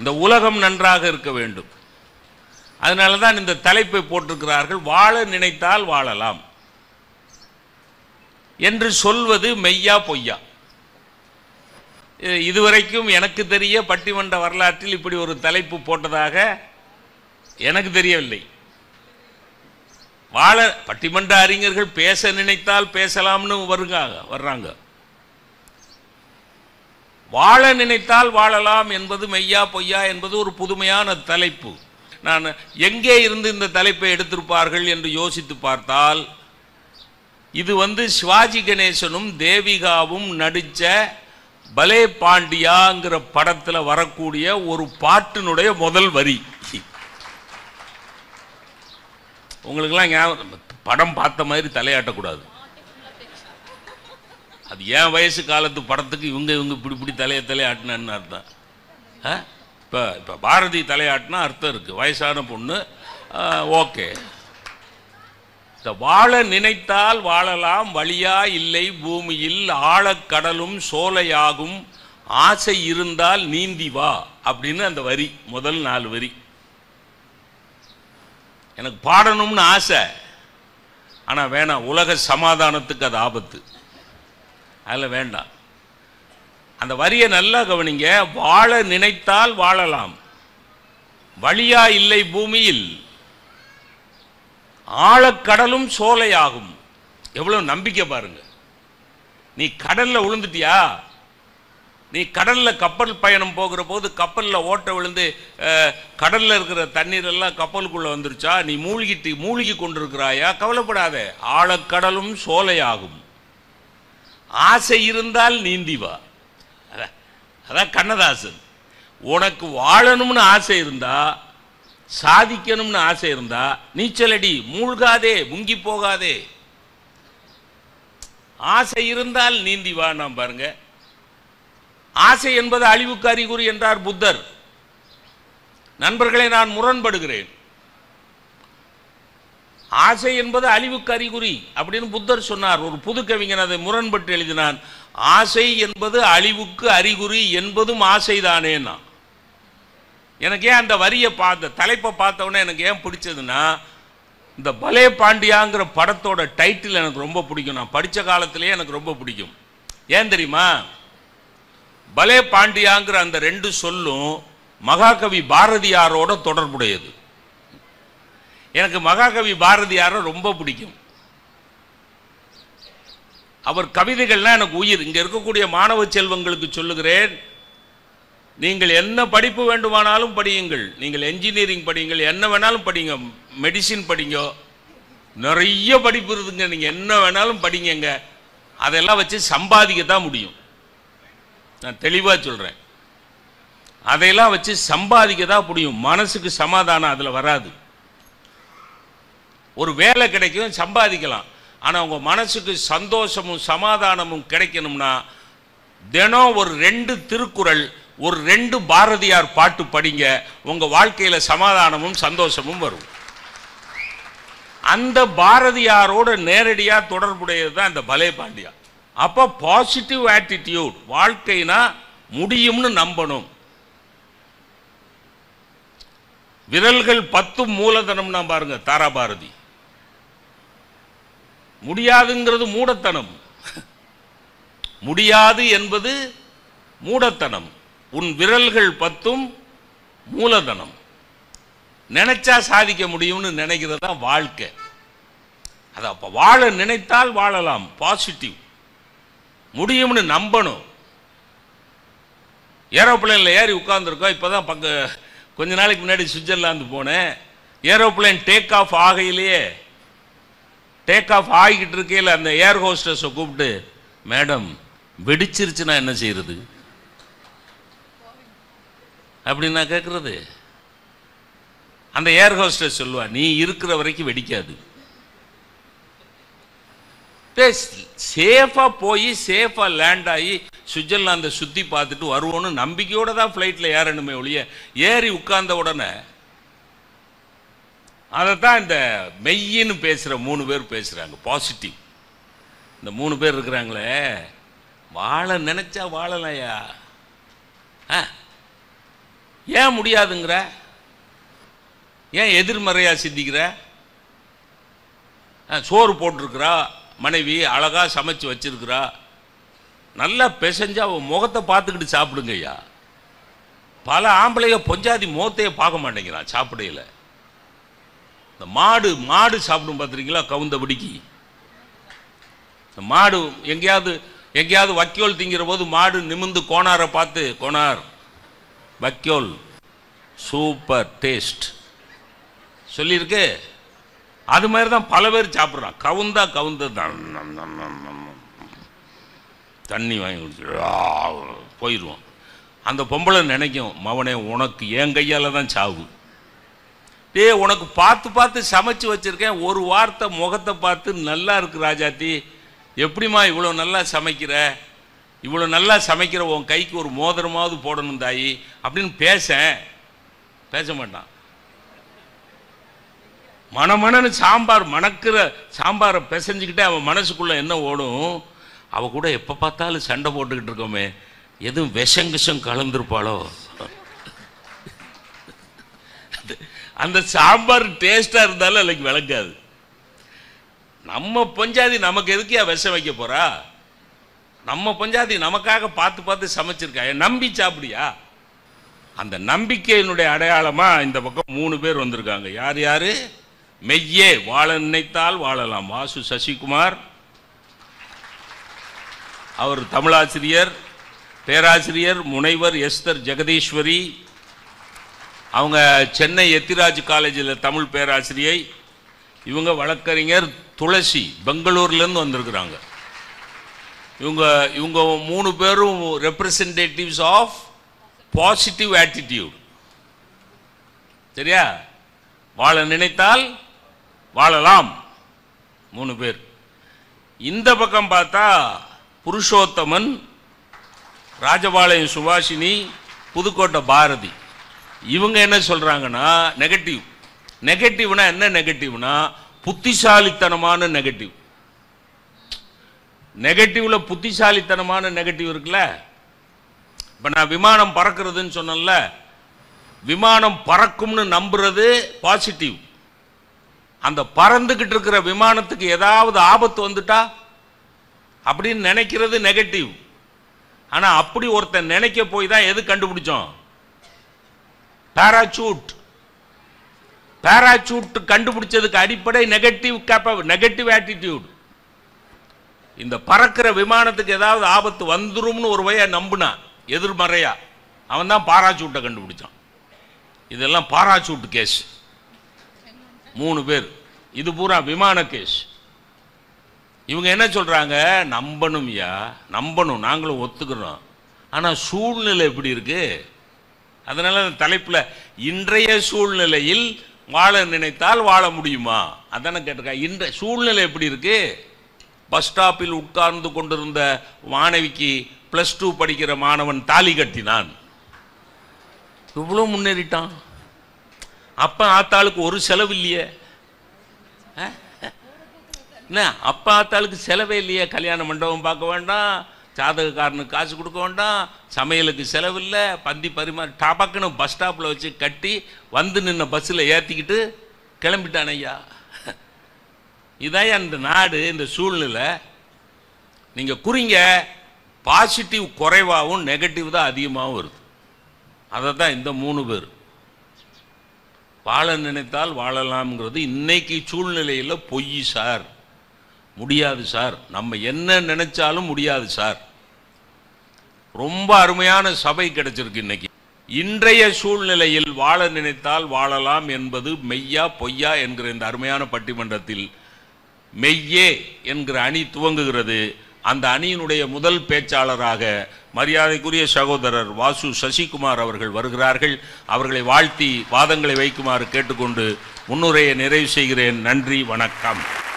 இந்த உலகம் நன்றாக இருக்க வேண்டும். அதனால தான் இந்த தலைப்பை போட்டிருக்கிறார்கள் வாழ நினைத்தால் வாழலாம். என்று சொல்வது மெய்யா பொய்யா? இது- இதுவரைக்கும் எனக்கு தெரிய பட்டிமன்ற வரலாற்றில் இப்படி ஒரு தலைப்பு போட்டதாக எனக்கு தெரியவில்லை. வாழ பட்டிமன்ற அறிஞர்கள் பேச நினைத்தால் பேசலாம்னு வருங்க வர்றாங்க. வாழ நினைத்தால் வாழலாம் என்பது மெய்யா பொய்யா என்பது ஒரு புதுமையான தலைப்பு. நான் எங்கே இருந்து இந்த தலைப்பை எடுத்திருப்பார்கள் என்று யோசித்து பார்த்தால் இது வந்து சிவாஜி கணேசனும் தேவிகாவும் நடித்த பலே பாண்டியாங்கிற படத்தில் வரக்கூடிய ஒரு பாட்டினுடைய முதல் வரி. உங்களுக்கெல்லாம் ஞாபகம் படம் பார்த்த மாதிரி தலையாட்டக்கூடாது. அது ஏன் வயசு காலத்து படத்துக்கு இவங்க இவங்க இப்படி இப்படி தலையை தலையாட்டினு அர்த்தம். இப்போ இப்போ பாரதி தலையாட்டினா அர்த்தம் இருக்குது வயசான பொண்ணு ஓகே. இந்த வாழ நினைத்தால் வாழலாம் வழியா இல்லை பூமியில் ஆழக்கடலும் சோலையாகும் ஆசை இருந்தால் நீந்தி வா அப்படின்னு அந்த வரி முதல் நாலு வரி. எனக்கு பாடணும்னு ஆசை. ஆனால் வேணாம் உலக சமாதானத்துக்கு அது ஆபத்து. அதில் வேண்டாம். அந்த வரியை நல்லா கவனிங்க. வாழ நினைத்தால் வாழலாம். வழியா இல்லை பூமியில். ஆழக்கடலும் சோலையாகும். எவ்வளோ நம்பிக்கை பாருங்க. நீ கடலில் விழுந்துட்டியா நீ கடலில் கப்பல் பயணம் போகிற போது கப்பலில் ஓட்ட விழுந்து கடலில் இருக்கிற தண்ணீர் எல்லாம் வந்துருச்சா? நீ மூழ்கிட்டு மூழ்கி கொண்டிருக்கிறாயா? கவலைப்படாத. ஆழக்கடலும் சோலையாகும். ஆசை இருந்தால் நீந்தி வா. அதான் அதான் கண்ணதாசன். உனக்கு வாழணும்னு ஆசை இருந்தா சாதிக்கணும்னு ஆசை இருந்தா நீச்சலடி மூழ்காதே முங்கி போகாதே. ஆசை இருந்தால் நீந்தி வா நான் பாருங்க. ஆசை என்பது அழிவுக்கு அறிகுறி என்றார் புத்தர். நண்பர்களை நான் முரண்படுகிறேன். ஆசை என்பது அழிவுக்கு அறிகுறி அப்படின்னு புத்தர் சொன்னார். ஒரு புது கவிஞன் அதை முரண்பட்டு எழுதினான். ஆசை என்பது அழிவுக்கு அறிகுறி என்பதும் ஆசைதானேன்னா. எனக்கு ஏன் அந்த வரியை பார்த்த தலைப்பை பார்த்தவொடனே எனக்கு ஏன் பிடிச்சதுன்னா இந்த பலே பாண்டியாங்கிற படத்தோட டைட்டில் எனக்கு ரொம்ப பிடிக்கும். நான் படித்த காலத்திலேயே எனக்கு ரொம்ப பிடிக்கும். ஏன் தெரியுமா? பலே பாண்டியாங்கிற அந்த ரெண்டு சொல்லும் மகாகவி பாரதியாரோட தொடர்புடையது. எனக்கு மகாகவி பாரதியாரை ரொம்ப பிடிக்கும். அவர் கவிதைகள்லாம் எனக்கு உயிர். இங்கே இருக்கக்கூடிய மாணவ செல்வங்களுக்கு சொல்லுகிறேன் நீங்கள் என்ன படிப்பு வேண்டுமானாலும் படியுங்கள். நீங்கள் என்ஜினியரிங் படியுங்கள் என்ன வேணாலும் படிங்க. மெடிசின் படிங்க. நிறைய படிப்பு இருக்குங்க. நீங்கள் என்ன வேணாலும் படிங்கங்க. அதெல்லாம் வச்சு சம்பாதிக்க தான் முடியும். நான் தெளிவாக சொல்கிறேன் அதையெல்லாம் வச்சு சம்பாதிக்க தான் முடியும். மனசுக்கு சமாதானம் அதில் வராது. ஒரு வேலை கிடைக்கும் சம்பாதிக்கலாம். ஆனால் உங்கள் மனசுக்கு சந்தோஷமும் சமாதானமும் கிடைக்கணும்னா தினம் ஒரு ரெண்டு திருக்குறள் ஒரு ரெண்டு பாரதியார் பாட்டு படிங்க உங்கள் வாழ்க்கையில் சமாதானமும் சந்தோஷமும் வரும். அந்த பாரதியாரோட நேரடியாக தொடர்புடையது தான் இந்த பலே பாண்டியா. அப்போ பாசிட்டிவ் ஆட்டிடியூட் வாழ்க்கைனா முடியும்னு நம்பணும். விரல்கள் பத்து மூலதனம்னா பாருங்க தாரா பாரதி. முடியாதுங்கிறது மூடத்தனம். முடியாது என்பது மூடத்தனம். உன் விரல்கள் பத்தும் மூலதனம். நினைச்சா சாதிக்க முடியும்னு நினைக்கிறது தான் வாழ்க்கை. அது அப்போ வாழ நினைத்தால் வாழலாம் பாசிட்டிவ் முடியும்னு நம்பணும். ஏரோப்ளேனில் ஏறி உட்காந்துருக்கோம் இப்போ தான் பக்க கொஞ்ச நாளைக்கு முன்னாடி சுவிட்சர்லாந்து போனேன். ஏரோப்ளேன் டேக் ஆஃப் ஆகையிலேயே டேக் ஆஃப் ஆகிக்கிட்டு இருக்கையில் அந்த ஏர் ஹோஸ்டஸை கூப்பிட்டு மேடம் வெடிச்சிருச்சுன்னா என்ன செய்கிறது அப்படின்னு நான் கேட்குறது அந்த ஏர் ஹோஸ்டஸ் சொல்லுவா நீ இருக்கிற வரைக்கும் வெடிக்காது. சேஃபாக போய் சேஃபாக லேண்ட் ஆகி சுவிட்சர்லாந்தை சுற்றி பார்த்துட்டு வருவோன்னு நம்பிக்கையோடு தான் ஃப்ளைட்டில் ஏறணுமே ஒழிய ஏறி உட்கார்ந்த உடனே அதை தான் இந்த மெய்யின்னு பேசுகிற மூணு பேர் பேசுகிறாங்க பாசிட்டிவ் இந்த மூணு பேர் இருக்கிறாங்களே வாழ நினச்சா வாழலையா? ஆ? ஏன் முடியாதுங்கிற? ஏன் எதிர்மறையாக சிந்திக்கிற? சோறு போட்டிருக்கிறா மனைவி அழகாக சமைச்சு வச்சிருக்கிறா. நல்லா பிசைஞ்சு அவ முகத்தை பார்த்துக்கிட்டு சாப்பிடுங்க ஐயா பல ஆம்பளைய பொஞ்சாதி முகத்தையே பார்க்க மாட்டேங்கிறான் சாப்பிடையில. இந்த மாடு மாடு சாப்பிடும் பார்த்துருக்கீங்களா கவுந்தபடிக்கு இந்த மாடு எங்கேயாவது எங்கேயாவது வக்கியோல் திங்கிற போது மாடு நிமிந்து கோணாரை பார்த்து கோணார் வக்கியோல் சூப்பர் டேஸ்ட். சொல்லியிருக்கு. அது மாதிரி தான் பல பேர் சாப்பிட்றான். கவுந்தா கவுந்த தான் தண்ணி வாங்கி குடிச்சு போயிடுவோம். அந்த பொம்பளை நினைக்கும் மவனே உனக்கு என் கையால் தான் சாவு. டேய் உனக்கு பார்த்து பார்த்து சமைச்சு வச்சிருக்கேன். ஒரு வார்த்தை முகத்தை பார்த்து நல்லா இருக்கு ராஜாத்தி. எப்படிம்மா இவ்வளோ நல்லா சமைக்கிற? இவ்வளோ நல்லா சமைக்கிற உன் கைக்கு ஒரு மோதிரமாவது போடணும் தாயி. அப்படின்னு பேசேன். பேச மாட்டான். மணமணன்னு சாம்பார் மணக்கிற சாம்பாரை பிசைஞ்சுக்கிட்டே அவன் மனசுக்குள்ளே என்ன ஓடும்? அவ கூட எப்போ பார்த்தாலும் சண்டை போட்டுக்கிட்டு இருக்கோமே. எதுவும் விஷங்கிஷம் கலந்துருப்பாளோ? அந்த சாம்பார் டேஸ்ட்டாக இருந்தாலும் அதுக்கு விளங்காது. நம்ம பஞ்சாதி நமக்கு எதுக்கியா விஷம் வைக்க போறா? நம்ம பஞ்சாதி நமக்காக பார்த்து பார்த்து சமைச்சிருக்கா? என் நம்பி சாப்பிடியா? அந்த நம்பிக்கையினுடைய அடையாளமா இந்த பக்கம் மூணு பேர் வந்திருக்காங்க. யார் யார்? மெய்யே வாழ நினைத்தால் வாழலாம். வாசு சசிகுமார் அவர் தமிழாசிரியர் பேராசிரியர் முனைவர் எஸ்தர் ஜெகதீஸ்வரி அவங்க சென்னை எத்திராஜ் காலேஜில் தமிழ் பேராசிரியை இவங்க வழக்கறிஞர் துளசி பெங்களூர்லேருந்து வந்திருக்கிறாங்க. இவங்க இவங்க மூணு பேரும் ரெப்ரசன்டேட்டிவ்ஸ் ஆஃப் பாசிட்டிவ் ஆட்டிடியூட் சரியா? வாழ நினைத்தால் வாழலாம் மூணு பேர். இந்த பக்கம் பார்த்தா புருஷோத்தமன் ராஜபாளையம் சுபாஷினி புதுக்கோட்டை பாரதி. இவங்க என்ன சொல்றாங்கன்னா நெகட்டிவ் நெகட்டிவ்னா என்ன நெகட்டிவ்னா புத்திசாலித்தனமான நெகட்டிவ் நெகட்டிவ்ல புத்திசாலித்தனமான நெகட்டிவ் இருக்குல்ல? இப்ப நான் விமானம் பறக்கிறதுன்னு சொன்னேன்ல விமானம் பறக்கும்னு நம்புறது பாசிட்டிவ் அந்த பறந்துகிட்டு இருக்கிற விமானத்துக்கு ஏதாவது ஆபத்து வந்துட்டா அப்படின்னு நினைக்கிறது நெகட்டிவ் ஆனா அப்படி ஒருத்தன் நினைக்க போய் தான் எது கண்டுபிடிச்சோம்? பாராசூட் பாராசூட் கண்டுபிடிச்சதுக்கு அடிப்படை நெகட்டிவ் கேப்ப நெகட்டிவ் ஆட்டிடியூட் இந்த பறக்கிற விமானத்துக்கு ஏதாவது ஆபத்து வந்துரும்னு ஒரு வய நம்பினான் எதிர்மறையா? அவன் தான் பாராசூட்டை கண்டுபிடிச்சான். இதெல்லாம் பாராசூட் கேஸ் மூணு பேர். இது பூரா விமான கேஸ் இவங்க என்ன சொல்கிறாங்க நம்பணும்யா. நம்பணும். நாங்களும் ஒத்துக்கிறோம். ஆனால் சூழ்நிலை எப்படி இருக்குது அதனால அந்த தலைப்பில் இன்றைய சூழ்நிலையில் வாழ நினைத்தால் வாழ முடியுமா? அதானே கேட்டிருக்கா. இன்றைய சூழ்நிலை எப்படி இருக்கு? பஸ் ஸ்டாப்பில் உட்கார்ந்து கொண்டிருந்த மாணவிக்கு ப்ளஸ் டூ படிக்கிற மாணவன் தாலி கட்டினான். இவ்வளோ முன்னேறிட்டான். அப்ப ஆத்தாளுக்கு ஒரு செலவு இல்லையே. என்ன? அப்பா ஆத்தாளுக்கு செலவே இல்லையே. கல்யாண மண்டபம் பார்க்க வேண்டாம். ஜாதகக்காரனுக்கு காசு கொடுக்க வேண்டாம் சமையலுக்கு செலவில்லை பந்தி பரிமாறி டபக்குன்னு பஸ் ஸ்டாப்பில் வச்சு கட்டி வந்து நின்ன பஸ்ஸில் ஏற்றிக்கிட்டு கிளம்பிட்டான் ஐயா. இதான் அந்த நாடு இந்த சூழ்நிலை. நீங்கள் குறிங்க பாசிட்டிவ் குறைவாகவும் நெகட்டிவ் தான் அதிகமாகவும் வருது. அதை தான் இந்த மூணு பேர். வாழ நினைத்தால் வாழலாம்ங்கிறது இன்னைக்கு சூழ்நிலையில் பொய் சார். முடியாது சார். நம்ம என்ன நினைச்சாலும் முடியாது சார். ரொம்ப அருமையான சபை கிடைச்சிருக்கு இன்னைக்கு. இன்றைய சூழ்நிலையில் வாழ நினைத்தால் வாழலாம் என்பது மெய்யா பொய்யா என்கிற இந்த அருமையான பட்டிமன்றத்தில் மெய்யே என்கிற அணி துவங்குகிறது. அந்த அணியினுடைய முதல் பேச்சாளராக மரியாதைக்குரிய சகோதரர் வாசு சசிகுமார் அவர்கள் வருகிறார்கள். அவர்களை வாழ்த்தி வாதங்களை வைக்குமாறு கேட்டுக்கொண்டு முன்னுரையை நிறைவு செய்கிறேன். நன்றி வணக்கம்.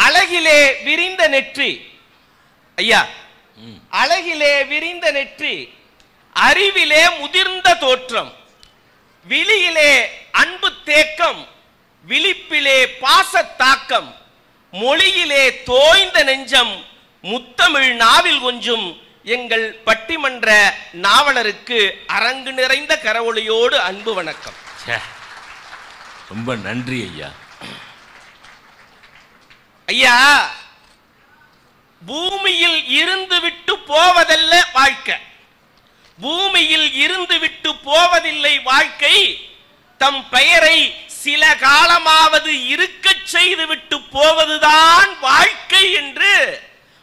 அழகிலே விரிந்த நெற்றி. ஐயா அழகிலே விரிந்த நெற்றி அறிவிலே முதிர்ந்த தோற்றம் விழியிலே அன்பு தேக்கம் விழிப்பிலே பாச தாக்கம் மொழியிலே தோய்ந்த நெஞ்சம் முத்தமிழ் நாவில் கொஞ்சம் எங்கள் பட்டிமன்ற நாவலருக்கு அரங்கு நிறைந்த கரவொளியோடு அன்பு வணக்கம். ரொம்ப நன்றி ஐயா. ஐயா பூமியில் இருந்து விட்டு போவதல்ல வாழ்க்கை. பூமியில் இருந்து விட்டு போவதில்லை வாழ்க்கை தம் பெயரை சில காலமாவது இருக்க செய்து விட்டு போவதுதான் வாழ்க்கை என்று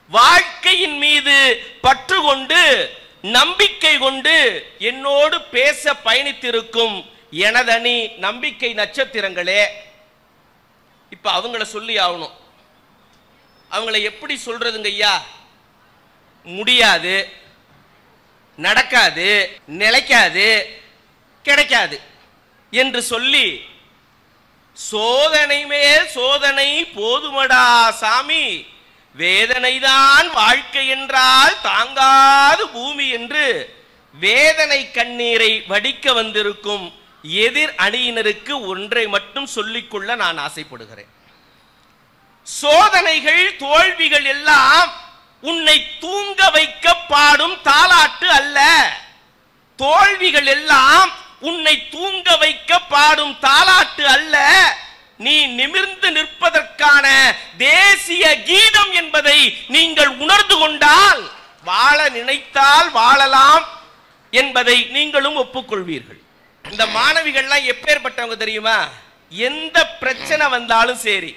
வாழ்க்கையின் மீது பற்று கொண்டு நம்பிக்கை கொண்டு என்னோடு பேச பயணித்திருக்கும் எனதனி நம்பிக்கை நட்சத்திரங்களே. இப்ப அவங்கள சொல்லி ஆகணும். அவங்கள எப்படி சொல்றதுங்க ஐயா? முடியாது நடக்காது நிலைக்காது கிடைக்காது என்று சொல்லி சோதனை மேல் சோதனை போதுமடா சாமி. வேதனைதான் வாழ்க்கை என்றால் தாங்காது பூமி என்று வேதனை கண்ணீரை வடிக்க வந்திருக்கும் எதிர் அணியினருக்கு ஒன்றை மட்டும் சொல்லிக்கொள்ள நான் ஆசைப்படுகிறேன். சோதனைகள் தோல்விகள் எல்லாம் உன்னை தூங்க வைக்க பாடும் தாலாட்டு அல்ல. தோல்விகள் எல்லாம் உன்னை தூங்க வைக்க பாடும் தாலாட்டு அல்ல. நீ நிமிர்ந்து நிற்பதற்கான தேசிய கீதம் என்பதை நீங்கள் உணர்ந்து கொண்டால் வாழ நினைத்தால் வாழலாம் என்பதை நீங்களும் ஒப்புக்கொள்வீர்கள். இந்த மாணவிகள்லாம் எப்பேற்பட்டவங்க தெரியுமா? எந்த பிரச்சனை வந்தாலும் சரி.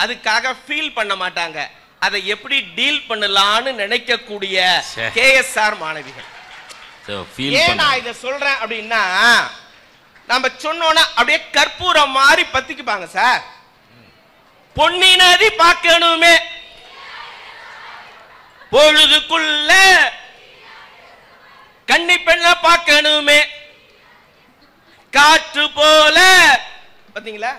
அதுக்காக ஃபீல் பண்ண மாட்டாங்க. அதை எப்படி டீல் பண்ணலாம்னு நினைக்கக்கூடிய. கேஎஸ்ஆர் மாணவிகள். ஏன். நான் இதை சொல்றேன் அப்படின்னா நம்ம சொன்னோன்னா அப்படியே கற்பூரம் மாதிரி பத்திக்குப்பாங்க சார். பொன்னி நதி பார்க்கணுமே. பொழுதுக்குள்ள கன்னி பெண்ண பார்க்கணுமே. காற்று போல. பாத்தீங்களா.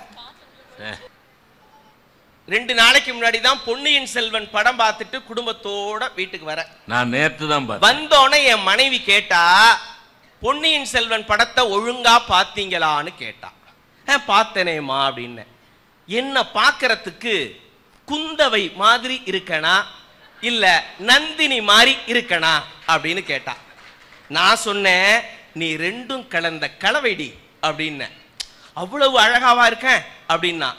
ரெண்டு நாளைக்கு முன்னாடி தான் பொன்னியின் செல்வன் படம் பார்த்துட்டு குடும்பத்தோட வீட்டுக்கு வர. நான் நேத்து தான் வந்தோடனே என் மனைவி கேட்டா பொன்னியின் செல்வன் படத்தை ஒழுங்கா பார்த்தீங்களான்னு கேட்டா. "ஆ, பார்த்தனேம்மா அப்படின்னு. என்ன பார்க்கறதுக்கு குந்தவை மாதிரி இருக்கனா? இல்ல நந்தினி மாதிரி இருக்கனா? அப்படின்னு கேட்டா. நான் சொன்னேன் நீ ரெண்டும் கலந்த கலவைடி அப்படின்னு. அவ்வளவு அழகாவா இருக்கேன் அப்படின்னா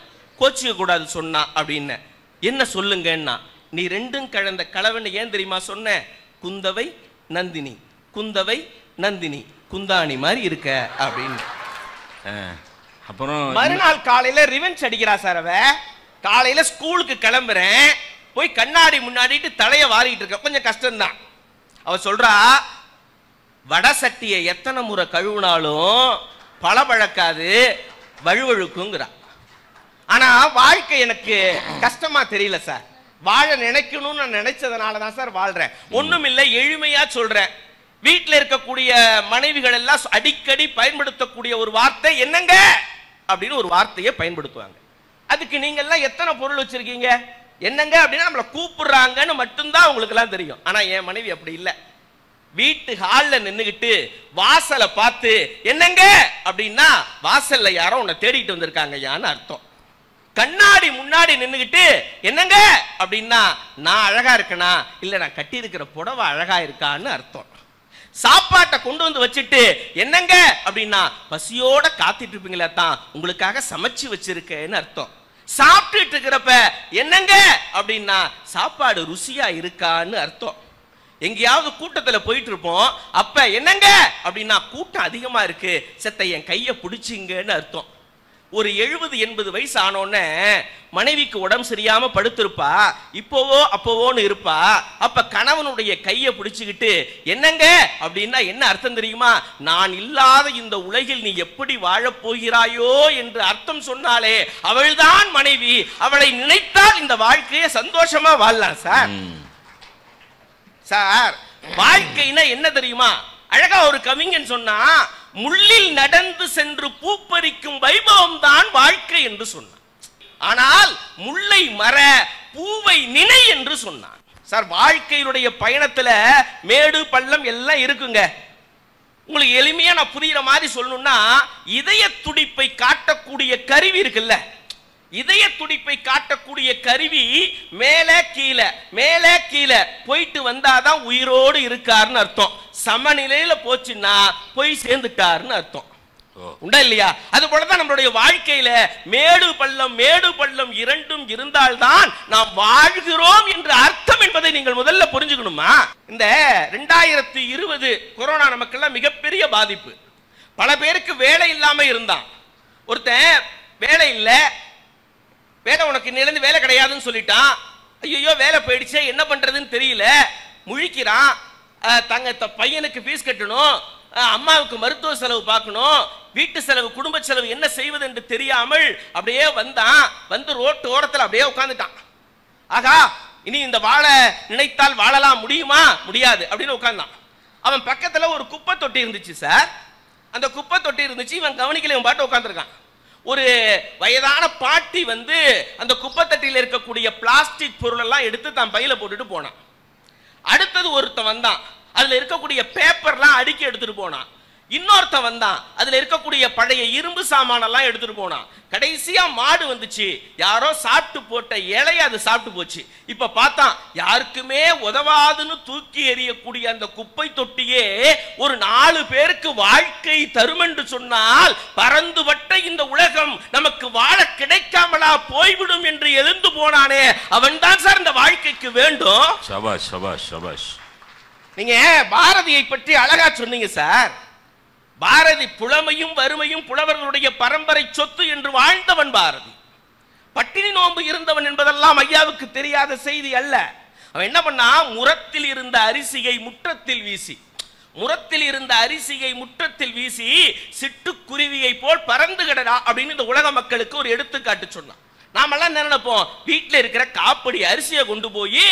கோச்சிக்க கூடாது சொன்னா அப்படின்னு. என்ன சொல்லுங்கன்னா நீ ரெண்டும் கலந்த கலவன்னு ஏன் தெரியுமா சொன்ன? குந்தவை நந்தினி. குந்தவை நந்தினி. குந்தாணி மாதிரி இருக்க அப்படின்னு. அப்புறம் மறுநாள் காலையில ரிவெஞ்ச் அடிக்கிறா சார் அவ. காலையில ஸ்கூலுக்கு கிளம்புறேன். போய் கண்ணாடி முன்னாடிட்டு தலைய வாரிட்டு இருக்க. கொஞ்சம் கஷ்டம்தான். அவ சொல்றா வட சட்டியை எத்தனை முறை கழுவுனாலும் பளபழக்காது வழுவழுக்குங்கிறா. ஆனா வாழ்க்கை எனக்கு கஷ்டமா தெரியல சார். வாழ நினைக்கணும்னு நான் நினைச்சதுனால தான் சார் வாழ்றேன். ஒன்றும் இல்லை எளிமையா சொல்றேன். வீட்டில் இருக்கக்கூடிய மனைவிகள் எல்லாம் அடிக்கடி பயன்படுத்தக்கூடிய ஒரு வார்த்தை என்னங்க? அப்படின்னு ஒரு வார்த்தையை பயன்படுத்துவாங்க. அதுக்கு நீங்கள்லாம் எத்தனை பொருள் வச்சிருக்கீங்க? என்னங்க? அப்படின்னா நம்மளை கூப்பிடுறாங்கன்னு மட்டும்தான் அவங்களுக்குலாம் தெரியும். ஆனால் என் மனைவி அப்படி இல்லை. வீட்டு ஹாலில் நின்றுக்கிட்டு வாசலை பார்த்து என்னங்க? அப்படின்னா வாசல்ல யாரோ உன்னை தேடிட்டு வந்திருக்காங்க யான்னு அர்த்தம். கண்ணாடி முன்னாடி நின்றுக்கிட்டு என்னங்க? அப்படின்னா நான் அழகா இருக்கனா? இல்லை நான் கட்டி இருக்கிற புடவை அழகா இருக்கான்னு அர்த்தம். சாப்பாட்டை கொண்டு வந்து வச்சுட்டு என்னங்க? அப்படின்னா பசியோட காத்துட்டு இருப்பீங்களே தான் உங்களுக்காக சமைச்சு வச்சிருக்கேன்னு அர்த்தம். சாப்பிட்டுட்டு இருக்கிறப்ப என்னங்க? அப்படின்னா சாப்பாடு ருசியா இருக்கான்னு அர்த்தம். எங்கேயாவது கூட்டத்தில் போயிட்டு இருப்போம் அப்ப என்னங்க? அப்படின்னா கூட்டம் அதிகமா இருக்கு செத்த என் கையை பிடிச்சிங்கன்னு அர்த்தம். ஒரு எழுபது எண்பது வயசு ஆனோடனே மனைவிக்கு உடம்பு சரியாம படுத்திருப்பா இப்போவோ அப்போவோன்னு இருப்பா அப்ப கணவனுடைய கையை பிடிச்சுக்கிட்டு என்னங்க? அப்படின்னா என்ன அர்த்தம் தெரியுமா? நான் இல்லாத இந்த உலகில் நீ எப்படி வாழப் போகிறாயோ? என்று அர்த்தம் சொன்னாலே அவள்தான் மனைவி. அவளை நினைத்தால் இந்த வாழ்க்கையை சந்தோஷமா வாழலாம் சார். சார் வாழ்க்கைனா என்ன தெரியுமா? அழகா ஒரு கவிஞன் சொன்னா முள்ளில் நடந்து சென்று பூப்பறிக்கும் வைபவம் தான் வாழ்க்கை என்று சொன்னான். ஆனால் முல்லை மற பூவை நினை என்று சொன்னான். சார் வாழ்க்கையினுடைய பயணத்துல மேடு பள்ளம் எல்லாம் இருக்குங்க. உங்களுக்கு எளிமையா நான் புரியுற மாதிரி சொல்லணும்னா இதய துடிப்பை காட்டக்கூடிய கருவி இருக்குல்ல. இதய துடிப்பை காட்டக்கூடிய கருவி மேலே கீழே மேலே கீழே. போயிட்டு வந்தாதான் உயிரோடு இருக்காருன்னு அர்த்தம். சமநிலையில போச்சுன்னா போய் சேர்ந்துட்டாருன்னு அர்த்தம். உண்டா இல்லையா? அது போலதான் நம்மளுடைய வாழ்க்கையில மேடு பள்ளம் மேடு பள்ளம் இரண்டும் இருந்தால்தான் நாம் வாழ்கிறோம் என்ற அர்த்தம் என்பதை நீங்கள் முதல்ல புரிஞ்சுக்கணுமா? இந்த ரெண்டாயிரத்தி இருபது கொரோனா நமக்கெல்லாம் மிகப்பெரிய பாதிப்பு. பல பேருக்கு வேலை இல்லாம இருந்தான். ஒருத்தன் வேலை இல்ல வேலை உனக்கு இன்னிலிருந்து வேலை கிடையாதுன்னு சொல்லிட்டான் ஐயோ வேலை போயிடுச்சே என்ன பண்றதுன்னு தெரியல. முழிக்கிறான். தங்க பையனுக்கு ஃபீஸ் கட்டணும். அம்மாவுக்கு மருத்துவ செலவு பார்க்கணும். வீட்டு செலவு குடும்ப செலவு என்ன செய்வது என்று தெரியாமல் அப்படியே வந்தான். வந்து ரோட்டு ஓரத்தில் அப்படியே உட்காந்துட்டான் ஆகா இனி இந்த வாழ நினைத்தால் வாழலாம் முடியுமா? முடியாது அப்படின்னு உட்கார்ந்தான். அவன் பக்கத்துல ஒரு குப்பை தொட்டி இருந்துச்சு சார். அந்த குப்பை தொட்டி இருந்துச்சு இவன் கவனிக்கல இவன் பாட்டு உட்காந்துருக்கான் ஒரு வயதான பாட்டி வந்து அந்த குப்பைத்தட்டியில் இருக்கக்கூடிய பிளாஸ்டிக் பொருள் எல்லாம் எடுத்து தான் பையில போட்டுட்டு போனான். அடுத்தது ஒருத்தன் வந்தான். அதுல இருக்கக்கூடிய பேப்பர்லாம் அடுக்கி எடுத்துட்டு போனான். இன்னொருத்தன் வந்தான். அதுல இருக்கக்கூடிய பழைய இரும்பு சாமானெல்லாம் எடுத்துட்டு போனான். கடைசியா மாடு வந்துச்சு. யாரோ சாப்பிட்டு போட்ட இலைய அது சாப்பிட்டு போச்சு. இப்ப பார்த்தான் யாருக்குமே உதவாதுன்னு தூக்கி எறியக்கூடிய அந்த குப்பை தொட்டியே ஒரு நாலு பேருக்கு வாழ்க்கை தரும் என்று சொன்னால் பறந்துபட்ட இந்த உலகம் நமக்கு வாழ கிடைக்காமலா போய்விடும் என்று எழுந்து போனானே. அவன் தான் சார் இந்த வாழ்க்கைக்கு வேண்டும். சபாஷ் சபாஷ் சபாஷ். நீங்க பாரதியை பற்றி அழகா சொன்னீங்க சார். பாரதி புலமையும் வறுமையும் புலவர்களுடைய பரம்பரை சொத்து என்று வாழ்ந்தவன் பாரதி. பட்டினி நோன்பு இருந்தவன் என்பதெல்லாம் ஐயாவுக்கு தெரியாத செய்தி அல்ல. அவன் என்ன பண்ணா? முரத்தில் இருந்த அரிசியை முற்றத்தில் வீசி முரத்தில் இருந்த அரிசியை முற்றத்தில் வீசி சிட்டுக்குருவியை போல் பறந்து கிடடா அப்படின்னு இந்த உலக மக்களுக்கு ஒரு எடுத்துக்காட்டு சொன்னான். நாமெல்லாம் நினைப்போம்? வீட்டில் இருக்கிற காப்படி அரிசியை கொண்டு போய்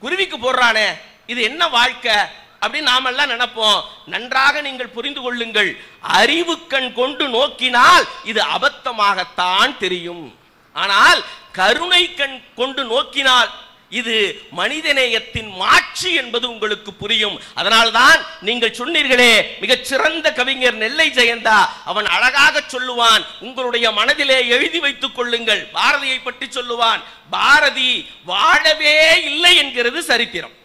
குருவிக்கு போடுறானே. இது என்ன வாழ்க்கை? அப்படின்னு நாமெல்லாம் நினைப்போம். நன்றாக நீங்கள் புரிந்து கொள்ளுங்கள். அறிவு கண் கொண்டு நோக்கினால் இது அபத்தமாகத்தான் தெரியும். ஆனால் கருணை கண் கொண்டு நோக்கினால் இது மனிதநேயத்தின் மாட்சி என்பது உங்களுக்கு புரியும். அதனால்தான் நீங்கள் சொன்னீர்களே மிகச்சிறந்த கவிஞர் நெல்லை ஜெயந்தா அவன் அழகாக சொல்லுவான் உங்களுடைய மனதிலே எழுதி வைத்துக் கொள்ளுங்கள் பாரதியை பற்றி சொல்லுவான் பாரதி வாழவே இல்லை என்கிறது சரித்திரம்.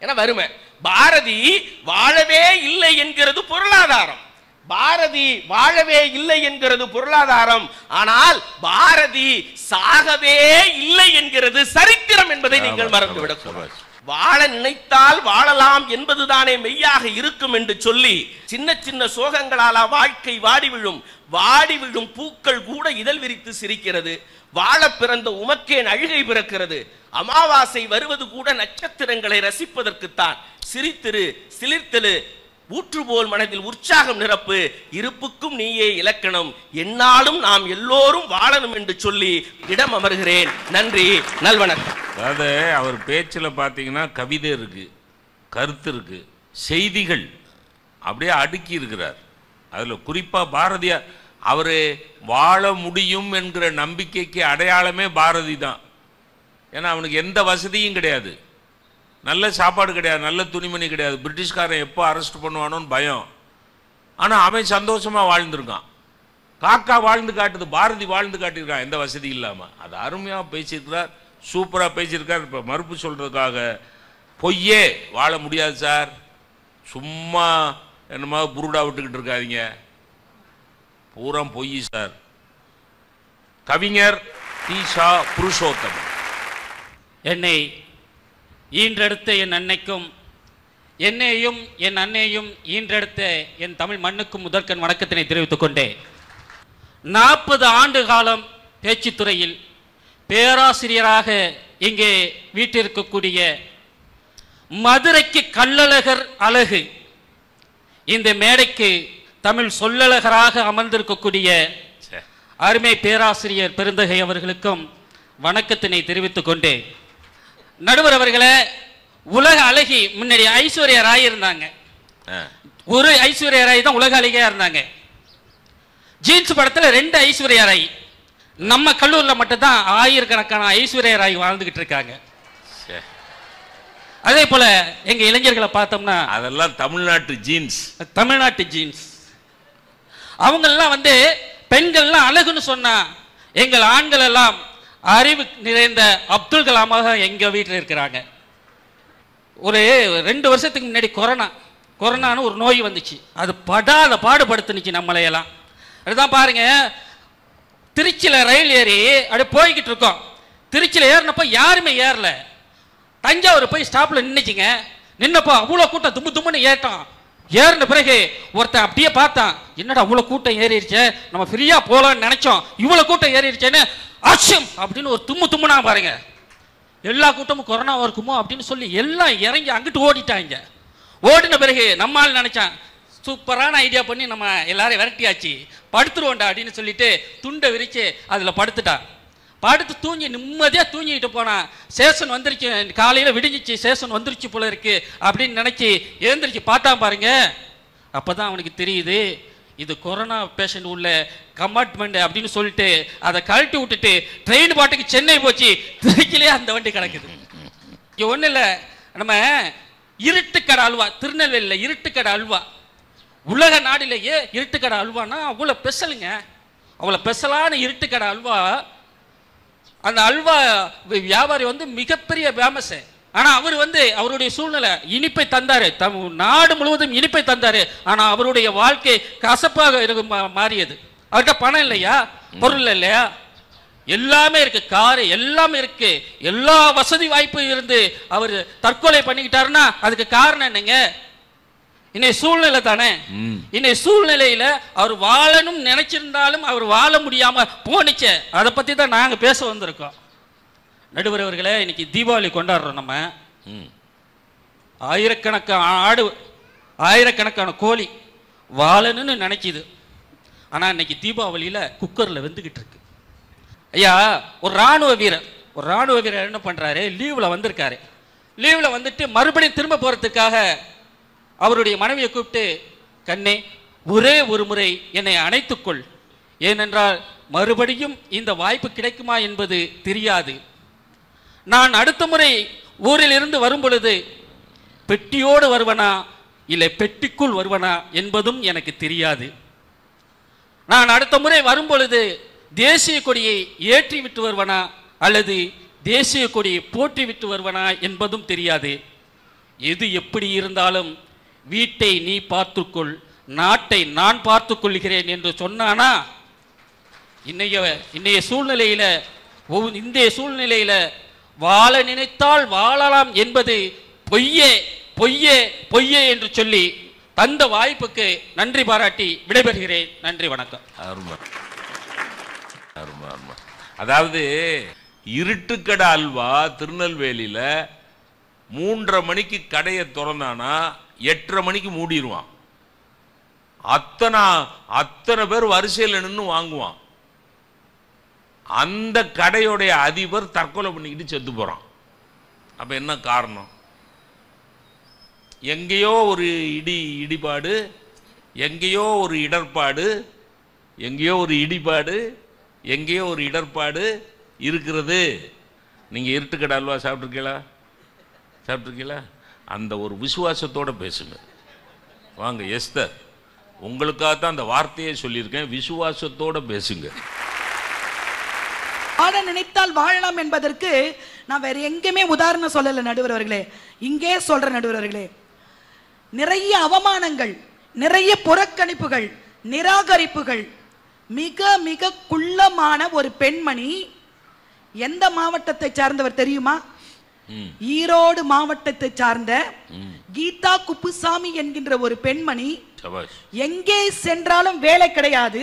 என வறுமை பாரதி வாழவே இல்லை என்கிறது பொருளாதாரம். பாரதி வாழவே இல்லை என்கிறது பொருளாதாரம். ஆனால் பாரதி சாகவே இல்லை என்கிறது சரித்திரம் என்பதை நீங்கள் மறந்துவிடக் கூடாது. வாழ நினைத்தால் வாழலாம் என்பதுதானே மெய்யாக இருக்கும் என்று சொல்லி சின்ன சின்ன சோகங்களால வாழ்க்கை வாடி விழும் வாடி விழும் பூக்கள் கூட இதழ் விரித்து சிரிக்கிறது. வாழ பிறந்த உமக்கேன் அழுகை பிறக்கிறது. அமாவாசை வருவது கூட நட்சத்திரங்களை ரசிப்பதற்குத்தான். சிரித்திரு சிலிர்த்திரு ஊற்றுபோல் மனதில் உற்சாகம் நிரப்பு இருப்புக்கும் நீயே இலக்கணம். என்னாலும் நாம் எல்லோரும் வாழணும் என்று சொல்லி இடம் அமர்கிறேன். நன்றி நல்வணக்கம். அதாவது அவர் பேச்சில் பார்த்தீங்கன்னா கவிதை இருக்கு கருத்து இருக்கு செய்திகள் அப்படியே அடுக்கி இருக்கிறார். அதில் குறிப்பாக பாரதியார் அவர் வாழ முடியும் என்கிற நம்பிக்கைக்கு அடையாளமே பாரதி தான். ஏன்னா அவனுக்கு எந்த வசதியும் கிடையாது. நல்ல சாப்பாடு கிடையாது நல்ல துணிமணி கிடையாது. பிரிட்டிஷ்காரன் எப்போ அரெஸ்ட் பண்ணுவானோன்னு பயம். ஆனால் அவன் சந்தோஷமாக வாழ்ந்திருக்கான். காக்கா வாழ்ந்து காட்டுது பாரதி வாழ்ந்து காட்டியிருக்கான் எந்த வசதி இல்லாமல் அது அருமையாக பேசியிருக்கிறார் சூப்பராக பேசியிருக்கார். இப்போ மறுப்பு சொல்கிறதுக்காக பொய்யே வாழ முடியாது சார். சும்மா என்னமா புருடா விட்டுக்கிட்டு இருக்காதீங்க. பூரம் பொய் சார். கவிஞர் தீஷா புருஷோத்தம். என்னை ஈன்றெடுத்த என் அன்னைக்கும் என்னையும் என் அன்னையும் ஈன்றெடுத்த என் தமிழ் மண்ணுக்கும் முதற்கண் வணக்கத்தினை தெரிவித்துக் கொண்டேன். நாற்பது ஆண்டு காலம் பேச்சுத்துறையில் பேராசிரியராக இங்கே வீட்டிருக்கக்கூடிய மதுரைக்கு கள்ளழகர் அழகு இந்த மேடைக்கு தமிழ் சொல்லழகராக அமர்ந்திருக்கக்கூடிய. அருமை பேராசிரியர் பெருந்தகை அவர்களுக்கும் வணக்கத்தினை தெரிவித்துக் கொண்டேன். நடுவர் அவர்களே உலக அழகி முன்னாடி ஐஸ்வர்யா ராய் இருந்தாங்க. ஒரு ஐஸ்வர்யா ராய் தான் உலக அழகியா இருந்தாங்க. ஜீன்ஸ் படத்துல ரெண்டு ஐஸ்வர்யா ராய். நம்ம கல்லூரில் மட்டும்தான் ஆயிரக்கணக்கான ஐஸ்வர்யா ராய் வாழ்ந்துகிட்டு இருக்காங்க. அதே போல எங்க இளைஞர்களை பார்த்தோம்னா அதெல்லாம் தமிழ்நாட்டு ஜீன்ஸ். தமிழ்நாட்டு ஜீன்ஸ். அவங்கெல்லாம் வந்து பெண்கள்லாம் அழகுன்னு சொன்னா எங்கள் ஆண்கள் எல்லாம் அறிவு நிறைந்த அப்துல் கலாமாக எங்க வீட்டில் இருக்கிறாங்க. ஒரு ரெண்டு வருஷத்துக்கு முன்னாடி கொரோனா கொரோனான்னு ஒரு நோய் வந்துச்சு. அது படாத பாடுபடுத்துனுச்சு நம்மளையெல்லாம் அதுதான் பாருங்க திருச்சியில் ரயில் ஏறி அப்படியே போய்கிட்டு இருக்கோம். திருச்சியில் ஏறினப்போ யாருமே ஏறல. தஞ்சாவூர் போய் ஸ்டாப்பில் நின்றுச்சிங்க நின்னப்போ அவ்வளோ கூட்டம் தும்மு தும்முன்னு ஏட்டோம் ஏறின பிறகு ஒருத்தன் அப்படியே பார்த்தான். என்னடா அவ்வளோ கூட்டம் ஏறிடுச்சே? நம்ம ஃப்ரீயாக போகலான்னு நினைச்சோம். இவ்வளோ கூட்டம் ஏறிடுச்சேன்னு அச்சம் அப்படின்னு ஒரு தும்மு தும்முனா பாருங்க. எல்லா கூட்டமும் கொரோனா இருக்குமோ அப்படின்னு சொல்லி எல்லாம் இறங்கி அங்கிட்டு ஓடிட்டாங்க. ஓடின பிறகு நம்மால் நினைச்சான் சூப்பரான ஐடியா பண்ணி நம்ம எல்லாரையும் விரட்டியாச்சு. படுத்துருவோண்டா அப்படின்னு சொல்லிட்டு துண்டை விரிச்சு அதில் படுத்துட்டான். படுத்து தூங்கி நிம்மதியாக தூங்கிட்டு போனான் சேஷன் வந்துருச்சு காலையில் விடிஞ்சிச்சு சேஷன் வந்துருச்சு போல இருக்கு அப்படின்னு நினச்சி எழுந்திரிச்சு பார்த்தான் பாருங்க. அப்பதான் அவனுக்கு தெரியுது இது கொரோனா பேஷண்ட் உள்ள கம்பார்ட்மெண்ட் அப்படின்னு சொல்லிட்டு அதை கழட்டி விட்டுட்டு ட்ரெயின் பாட்டுக்கு சென்னை போச்சு திருச்சிலே அந்த வண்டி கிடக்குது. இங்கே ஒன்றும் இல்லை நம்ம இருட்டுக்கடை அல்வா திருநெல்வேலியில் இருட்டுக்கடை அல்வா. உலக நாடிலேயே இருட்டுக்கடை அல்வானா அவ்வளோ பெசலுங்க அவ்வளோ ஸ்பெஷலான இருட்டுக்கடை அல்வா அந்த அல்வா வியாபாரி வந்து மிகப்பெரிய ஃபேமஸ் ஆனா அவர் வந்து அவருடைய சூழ்நிலை இனிப்பை தந்தாரு. தம் நாடு முழுவதும் இனிப்பை தந்தாரு. ஆனா அவருடைய வாழ்க்கை கசப்பாக இருக்கும் மாறியது. அவர்கிட்ட பணம் இல்லையா? பொருள் இல்லையா? எல்லாமே இருக்கு. காரு எல்லாமே இருக்கு. எல்லா வசதி வாய்ப்பு இருந்து அவர் தற்கொலை பண்ணிக்கிட்டாருன்னா அதுக்கு காரணம் என்னங்க? இன்னைய சூழ்நிலை தானே. இன்னைய சூழ்நிலையில அவர் வாழணும் நினைச்சிருந்தாலும் அவர் வாழ முடியாம போனிச்சே அதை பத்தி தான் நாங்க பேச வந்திருக்கோம். நடுவர் அவர்களே இன்னைக்கு தீபாவளி கொண்டாடுறோம் நம்ம. ஆயிரக்கணக்கான ஆடு ஆயிரக்கணக்கான கோழி வாழணும்னு நினைக்குது ஆனா இன்னைக்கு தீபாவளியில குக்கர்ல வெந்துகிட்டு இருக்கு. ஐயா ஒரு ராணுவ வீரர் ஒரு ராணுவ வீரர் என்ன பண்றாரு? லீவ்ல வந்திருக்காரு. லீவ்ல வந்துட்டு மறுபடியும் திரும்ப போறதுக்காக அவருடைய மனைவியை கூப்பிட்டு கண்ணே ஒரே ஒரு முறை என்னை அணைத்துக்கொள் ஏனென்றால் மறுபடியும் இந்த வாய்ப்பு கிடைக்குமா என்பது தெரியாது. நான் அடுத்த முறை ஊரில் இருந்து வரும் பொழுது பெட்டியோடு வருவனா இல்லை பெட்டிக்குள் வருவனா என்பதும் எனக்கு தெரியாது. நான் அடுத்த முறை வரும் பொழுது தேசிய கொடியை ஏற்றி விட்டு வருவனா அல்லது தேசிய கொடியை போற்றி விட்டு வருவனா என்பதும் தெரியாது. எது எப்படி இருந்தாலும் வீட்டை நீ பார்த்துக்கொள் நாட்டை நான் பார்த்து கொள்கிறேன் என்று சொன்னானா? இன்னைய இன்னைய சூழ்நிலையில் ஒவ்வொரு- சூழ்நிலையில் வாழ நினைத்தால் வாழலாம் என்பது பொய்யே பொய்யே பொய்யே என்று சொல்லி தந்த வாய்ப்புக்கு நன்றி பாராட்டி விடைபெறுகிறேன். நன்றி வணக்கம். அதாவது இருட்டுக்கடை அல்வா திருநெல்வேலியில் மூன்றரை மணிக்கு கடையை திறந்தானா? எட்டரை மணிக்கு மூடிடுவான் அத்தனை அத்தனை பேர் வரிசையில் நின்று வாங்குவான். அந்த கடையுடைய அதிபர் தற்கொலை பண்ணிக்கிட்டு செத்து போகிறான் அப்போ என்ன காரணம்? எங்கேயோ ஒரு இடி இடிபாடு எங்கேயோ ஒரு இடர்பாடு எங்கேயோ ஒரு இடிபாடு எங்கேயோ ஒரு இடர்பாடு இருக்கிறது. நீங்கள் இருட்டுக்கடை அல்வா சாப்பிட்ருக்கீங்களா சாப்பிட்ருக்கீங்களா அந்த ஒரு விசுவாசத்தோடு பேசுங்க. வாங்க எஸ்தர் உங்களுக்காக தான் அந்த வார்த்தையை சொல்லியிருக்கேன். விசுவாசத்தோடு பேசுங்க. வாழ நினைத்தால் வாழலாம் என்பதற்கு நான் வேற எங்கேயுமே உதாரணம் சொல்லலை நடுவர் அவர்களே இங்கே சொல்ற நடுவர் அவர்களே நிறைய அவமானங்கள் நிறைய புறக்கணிப்புகள் நிராகரிப்புகள் மிக மிக குள்ளமான ஒரு பெண்மணி எந்த மாவட்டத்தை சார்ந்தவர் தெரியுமா? ஈரோடு மாவட்டத்தை சார்ந்த கீதா குப்புசாமி என்கின்ற ஒரு பெண்மணி எங்கே சென்றாலும் வேலை கிடையாது.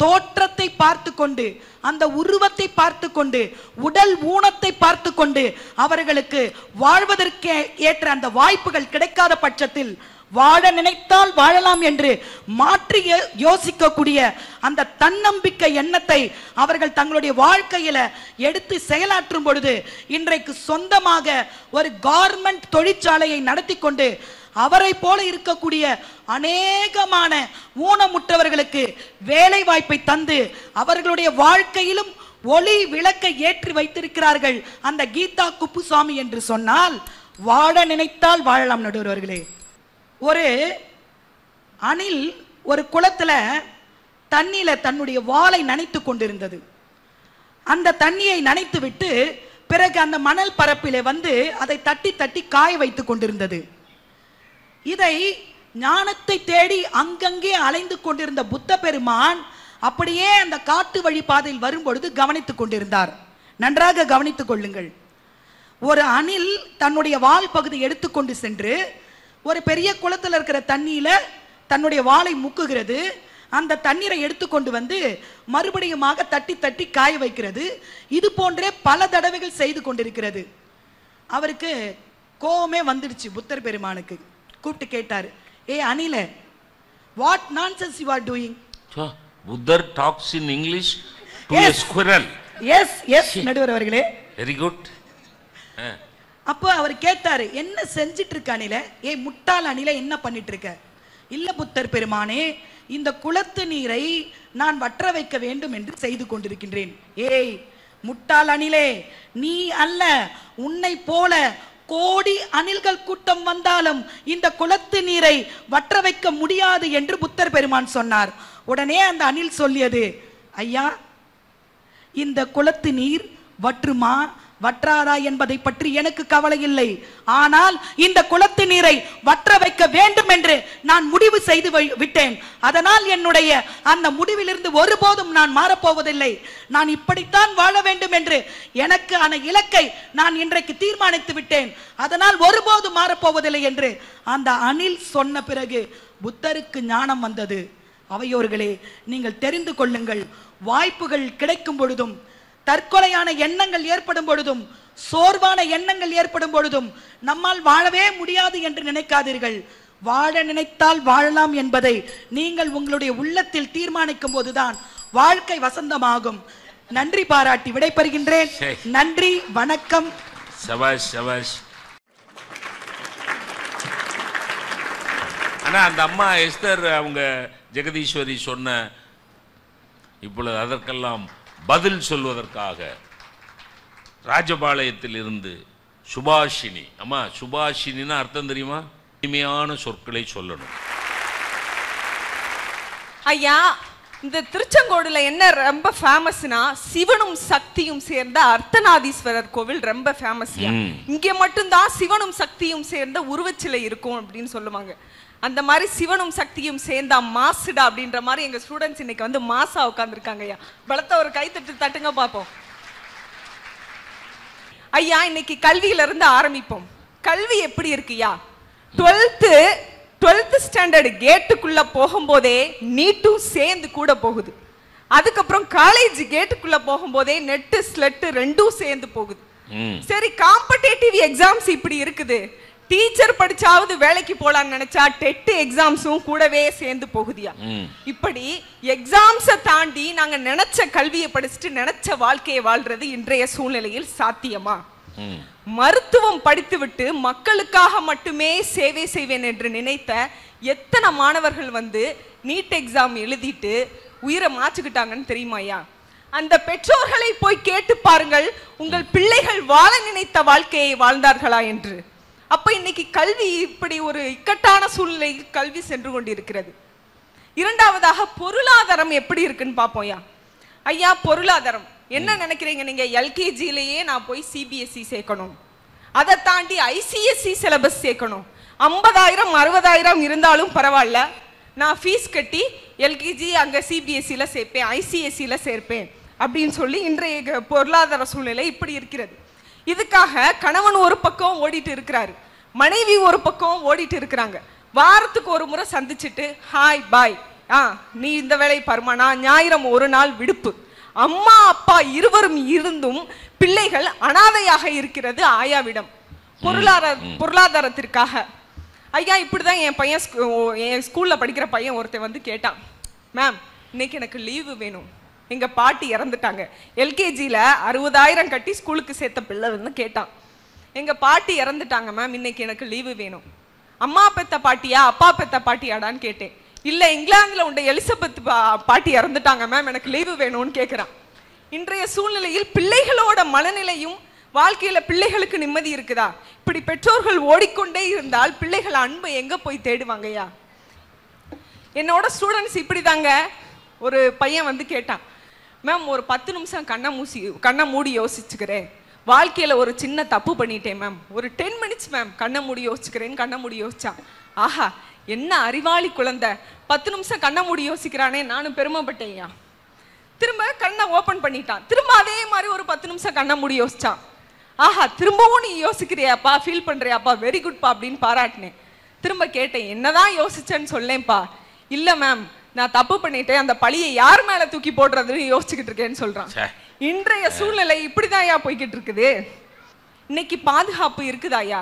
தோற்றத்தை பார்த்து கொண்டு அந்த உருவத்தை பார்த்து கொண்டு உடல் ஊனத்தை பார்த்து கொண்டு அவர்களுக்கு வாழ்வதற்கு ஏற்ற அந்த வாய்ப்புகள் கிடைக்காத பட்சத்தில் வாழ நினைத்தால் வாழலாம் என்று மாற்றி யோ- யோசிக்கக்கூடிய அந்த தன்னம்பிக்கை எண்ணத்தை அவர்கள் தங்களுடைய வாழ்க்கையில எடுத்து செயலாற்றும் பொழுது இன்றைக்கு சொந்தமாக ஒரு கார்மெண்ட் தொழிற்சாலையை நடத்தி கொண்டு அவரை போல இருக்கக்கூடிய அநேகமான ஊனமுற்றவர்களுக்கு வேலை வாய்ப்பை தந்து அவர்களுடைய வாழ்க்கையிலும் ஒளி விளக்கை ஏற்றி வைத்திருக்கிறார்கள் அந்த கீதா குப்புசாமி என்று சொன்னால் வாழ நினைத்தால் வாழலாம் நடுவர்களே. ஒரு அணில் ஒரு குளத்தில் தண்ணியில் தன்னுடைய வாளை நனைத்து கொண்டிருந்தது. அந்த தண்ணியை நனைத்து விட்டு பிறகு அந்த மணல் பரப்பிலே வந்து அதை தட்டி தட்டி காய வைத்து கொண்டிருந்தது. இதை ஞானத்தை தேடி அங்கங்கே அலைந்து கொண்டிருந்த புத்த பெருமான் அப்படியே அந்த காட்டு வழி பாதையில் வரும்பொழுது கவனித்துக் கொண்டிருந்தார். நன்றாக கவனித்துக் கொள்ளுங்கள். ஒரு அணில் தன்னுடைய வால் பகுதி எடுத்துக்கொண்டு சென்று ஒரு பெரிய குளத்தில் இருக்கிற தண்ணியில தன்னுடைய வாளை முக்குகிறது. அந்த தண்ணீரை எடுத்துக்கொண்டு வந்து மறுபடியுமாக தட்டி தட்டி காய வைக்கிறது. இது போன்றே பல தடவைகள் செய்து கொண்டிருக்கிறது. அவருக்கு கோவமே வந்துடுச்சு புத்தர் பெருமானுக்கு. கூப்பிட்டு கேட்டாரு ஏ அணில what nonsense you are doing Buddha talks in English to squirrel. Yes yes நடுவர் அவர்களே. வெரி குட் அப்போ அவர் கேட்டாரு என்ன செஞ்சிட்டு இருக்க அணில? ஏ முட்டாள் அணில என்ன பண்ணிட்டு இருக்க இல்ல புத்தர் பெருமானே இந்த குளத்து நீரை நான் வற்ற வைக்க வேண்டும் என்று செய்து கொண்டிருக்கின்றேன். ஏய் முட்டாள் அணிலே நீ அல்ல உன்னை போல கோடி அணில்கள் கூட்டம் வந்தாலும் இந்த குளத்து நீரை வற்ற வைக்க முடியாது என்று புத்தர் பெருமான் சொன்னார். உடனே அந்த அணில் சொல்லியது ஐயா இந்த குளத்து நீர் வற்றுமா? வற்றாதா என்பதை பற்றி எனக்கு கவலை இல்லை. ஆனால் இந்த குளத்து நீரை வற்ற வைக்க வேண்டும் என்று நான் முடிவு செய்து வை- விட்டேன். அதனால் என்னுடைய அந்த முடிவிலிருந்து ஒருபோதும் நான் மாறப்போவதில்லை. நான் இப்படித்தான் வாழ வேண்டும் என்று எனக்கு அந்த இலக்கை நான் இன்றைக்கு தீர்மானித்து விட்டேன். அதனால் ஒருபோதும் மாறப்போவதில்லை என்று அந்த அணில் சொன்ன பிறகு புத்தருக்கு ஞானம் வந்தது. அவையோர்களே நீங்கள் தெரிந்து கொள்ளுங்கள். வாய்ப்புகள் கிடைக்கும் பொழுதும் தற்கொலையான எண்ணங்கள் ஏற்படும் பொழுதும் சோர்வான எண்ணங்கள் ஏற்படும் பொழுதும் நம்மால் வாழவே முடியாது என்று நினைக்காதீர்கள். வாழ நினைத்தால் வாழலாம் என்பதை நீங்கள் உங்களுடைய உள்ளத்தில் தீர்மானிக்கும் போதுதான் வாழ்க்கை வசந்தமாகும். நன்றி பாராட்டி விடைபெறுகின்றேன். நன்றி வணக்கம். சபாஷ் சபாஷ். ஆனா அந்த அம்மா எஸ்தர் அவங்க ஜெகதீஸ்வரி சொன்ன இப்பொழுது அதற்கெல்லாம் பதில் சொல்வதற்காக ராஜபாளையத்தில் இருந்து சுபாஷினி. அம்மா சுபாஷினின்னா அர்த்தம் தெரியுமா? இனிமையான சொற்களை சொல்லணும். ஐயா இந்த திருச்செங்கோடுல என்ன ரொம்ப ஃபேமஸ்னா சிவனும் சக்தியும் சேர்ந்த அர்த்தநாதீஸ்வரர் கோவில் ரொம்ப ஃபேமஸ். இங்க மட்டும்தான் சிவனும் சக்தியும் சேர்ந்த உருவச்சிலை இருக்கும் அப்படின்னு சொல்லுவாங்க. அந்த மாதிரி சிவனும் சக்தியும் சேர்ந்தா மாசுடா அப்படின்ற மாதிரி எங்க ஸ்டூடெண்ட்ஸ் இன்னைக்கு வந்து மாசா உட்காந்துருக்காங்க ஐயா. பலத்த ஒரு கைத்தட்டு தட்டுங்க பார்ப்போம் ஐயா இன்னைக்கு கல்வியில இருந்து ஆரம்பிப்போம். கல்வி எப்படி இருக்குயா டுவெல்த்து டுவெல்த் ஸ்டாண்டர்ட் கேட்டுக்குள்ள போகும்போதே நீட்டும் சேர்ந்து கூட போகுது. அதுக்கப்புறம் காலேஜ் கேட்டுக்குள்ள போகும்போதே நெட்டு ஸ்லெட்டு ரெண்டும் சேர்ந்து போகுது. சரி காம்படேட்டிவ் எக்ஸாம்ஸ் இப்படி இருக்குது. டீச்சர் படிச்சாவது வேலைக்கு போலாம்னு நினைச்சா டெட் எக்ஸாம்ஸும் கூடவே சேர்ந்து போகுதியா. இப்படி எக்ஸாம்ஸை தாண்டி நாங்க நினைச்ச கல்வியை படிச்சுட்டு நினைச்ச வாழ்க்கையை வாழ்றது இன்றைய சூழ்நிலையில் சாத்தியமா? மருத்துவம் படித்துவிட்டு மக்களுக்காக மட்டுமே சேவை செய்வேன் என்று நினைத்த எத்தனை மாணவர்கள் வந்து நீட் எக்ஸாம் எழுதிட்டு உயிரை மாச்சுக்கிட்டாங்கன்னு தெரியுமாயா அந்த பெற்றோர்களை போய் கேட்டு பாருங்கள் உங்கள் பிள்ளைகள் வாழ நினைத்த வாழ்க்கையை வாழ்ந்தார்களா என்று. அப்ப இன்னைக்கு கல்வி இப்படி ஒரு இக்கட்டான சூழ்நிலையில் கல்வி சென்று கொண்டிருக்கிறது. இரண்டாவதாக பொருளாதாரம் எப்படி இருக்குன்னு பார்ப்போம்யா ஐயா பொருளாதாரம். என்ன நினைக்கிறீங்க நீங்க? எல்கேஜிலேயே நான் போய் சிபிஎஸ்சி சேர்க்கணும். அதை தாண்டி ஐசிஎஸ்சி சிலபஸ் சேர்க்கணும். ஐம்பதாயிரம் அறுபதாயிரம் இருந்தாலும் பரவாயில்ல. நான் ஃபீஸ் கட்டி எல்கேஜி அங்கே சிபிஎஸ்சியில் சேர்ப்பேன் ஐசிஎஸ்சியில் சேர்ப்பேன் அப்படின்னு சொல்லி இன்றைய பொருளாதார சூழ்நிலை இப்படி இருக்கிறது. இதுக்காக கணவன் ஒரு பக்கம் ஓடிட்டு இருக்கிறாரு. மனைவி ஒரு பக்கம் ஓடிட்டு இருக்கிறாங்க. வாரத்துக்கு ஒரு முறை சந்திச்சுட்டு ஹாய் பாய் ஆ நீ இந்த வேலையை பாருமா நான் ஞாயிறம் ஒரு நாள் விடுப்பு. அம்மா அப்பா இருவரும் இருந்தும் பிள்ளைகள் அனாதையாக இருக்கிறது ஆயாவிடம். பொருளாதார பொருளாதாரத்திற்காக. ஐயா இப்படிதான் என் பையன் என் ஸ்கூல்ல படிக்கிற பையன் ஒருத்தன் வந்து கேட்டான். மேம் இன்னைக்கு எனக்கு லீவு வேணும். எங்கள் பாட்டி இறந்துட்டாங்க. எல்கேஜியில அறுபதாயிரம் கட்டி ஸ்கூலுக்கு சேர்த்த பிள்ளை வந்து கேட்டான். எங்கள் பாட்டி இறந்துட்டாங்க மேம் இன்னைக்கு எனக்கு லீவு வேணும். அம்மா பெத்த பாட்டியா அப்பா பெத்த பாட்டியாடான்னு கேட்டேன். இல்லை இங்கிலாந்தில் உண்ட எலிசபெத் பா- பாட்டி இறந்துட்டாங்க மேம் எனக்கு லீவு வேணும்னு கேட்குறான் இன்றைய சூழ்நிலையில் பிள்ளைகளோட மனநிலையும் வாழ்க்கையில பிள்ளைகளுக்கு நிம்மதி இருக்குதா? இப்படி பெற்றோர்கள் ஓடிக்கொண்டே இருந்தால் பிள்ளைகள் அன்பை எங்க போய் தேடுவாங்கய்யா என்னோட ஸ்டூடெண்ட்ஸ் இப்படிதாங்க ஒரு பையன் வந்து கேட்டான். மேம் ஒரு பத்து நிமிஷம் கண்ணை மூசி கண்ணை மூடி யோசிச்சுக்கிறேன். வாழ்க்கையில் ஒரு சின்ன தப்பு பண்ணிட்டேன் மேம் ஒரு டென் மினிட்ஸ் மேம் கண்ணை மூடி யோசிச்சுக்கிறேன்னு கண்ணை மூடி யோசிச்சான் ஆஹா என்ன அறிவாளி குழந்தை. பத்து நிமிஷம் கண்ணை மூடி யோசிக்கிறானே நானும் பெருமைப்பட்டேயா திரும்ப கண்ணை ஓப்பன் பண்ணிட்டான். திரும்ப அதே மாதிரி ஒரு பத்து நிமிஷம் கண்ணை மூடி யோசிச்சான் ஆஹா திரும்பவும் நீ யோசிக்கிறியாப்பா ஃபீல் பண்ணுறியாப்பா வெரி குட்பா அப்படின்னு பாராட்டினேன். திரும்ப கேட்டேன் என்னதான் யோசிச்சேன்னு சொல்லேன்ப்பா இல்லை மேம் நான் தப்பு பண்ணிட்டேன் அந்த பழியை யார் மேல தூக்கி போடுறதுன்னு யோசிச்சுக்கிட்டு இருக்கேன்னு சொல்றான். இன்றைய சூழ்நிலை இப்படிதான்யா போய்கிட்டு இருக்குது இன்னைக்கு பாதுகாப்பு இருக்குதாயா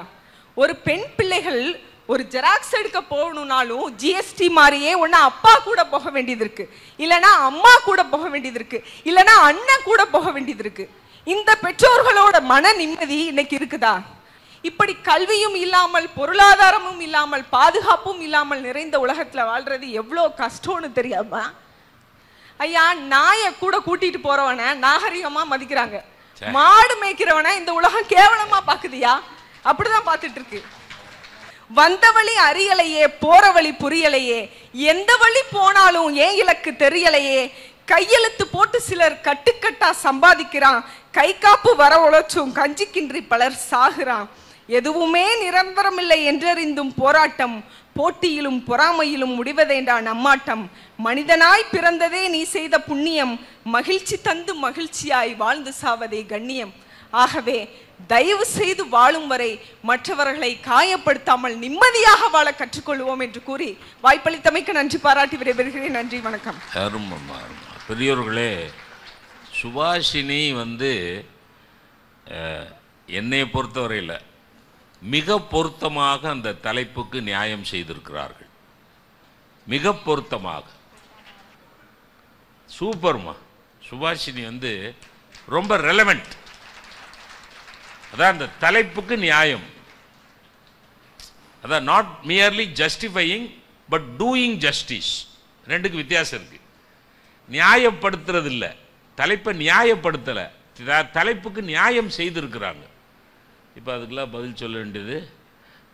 ஒரு பெண் பிள்ளைகள் ஒரு ஜெராக்ஸ் எடுக்க போகணும்னாலும் ஜிஎஸ்டி மாதிரியே ஒண்ணு அப்பா கூட போக வேண்டியது இருக்கு இல்லனா அம்மா கூட போக வேண்டியது இருக்கு இல்லனா அண்ணன் கூட போக வேண்டியது இருக்கு இந்த பெற்றோர்களோட மன நிம்மதி இன்னைக்கு இருக்குதா? இப்படி கல்வியும் இல்லாமல் பொருளாதாரமும் இல்லாமல் பாதுகாப்பும் இல்லாமல் நிறைந்த உலகத்துல வாழ்றது எவ்வளோ கஷ்டம்னு தெரியாமா ஐயா நாயை கூட கூட்டிட்டு போறவன நாகரிகமா மதிக்கிறாங்க. மாடு மேய்க்கிறவன இந்த உலகம் கேவலமா பாக்குதுயா? அப்படிதான் பார்த்துட்டு இருக்கு. வந்த வழி அறியலையே போற வழி புரியலையே. எந்த வழி போனாலும் ஏன் இலக்கு தெரியலையே? கையெழுத்து போட்டு சிலர் கட்டுக்கட்டா சம்பாதிக்கிறான். கை காப்பு வர உழைச்சும் கஞ்சிக்கின்றி பலர் சாகுறான். எதுவுமே நிரந்தரமில்லை என்றறிந்தும் போராட்டம் போட்டியிலும் பொறாமையிலும் முடிவதேண்டா நம்மாட்டம். மனிதனாய் பிறந்ததே நீ செய்த புண்ணியம் மகிழ்ச்சி தந்து மகிழ்ச்சியாய் வாழ்ந்து சாவதே கண்ணியம். ஆகவே தயவு செய்து வாழும் வரை மற்றவர்களை காயப்படுத்தாமல் நிம்மதியாக வாழ கற்றுக்கொள்வோம் என்று கூறி வாய்ப்பளித்தமைக்கு நன்றி பாராட்டி விடைபெறுகிறேன். நன்றி வணக்கம். அருமம்மா அருமா பெரியோர்களே சுபாஷினி வந்து அஹ், என்னை பொறுத்தவரையில் மிக பொருத்தமாக அந்த தலைப்புக்கு நியாயம் செய்திருக்கிறார்கள். மிக பொருத்தமாக. சூப்பர்மா. சுபாஷினி வந்து ரொம்ப ரெலவெண்ட் அதான் அந்த தலைப்புக்கு நியாயம். அதான் not merely justifying but doing justice ரெண்டுக்கு வித்தியாசம் இருக்கு. நியாயப்படுத்துறது இல்லை தலைப்பை நியாயப்படுத்தலை. தலைப்புக்கு நியாயம் செய்திருக்கிறாங்க. இப்போ அதுக்கெல்லாம் பதில் சொல்ல வேண்டியது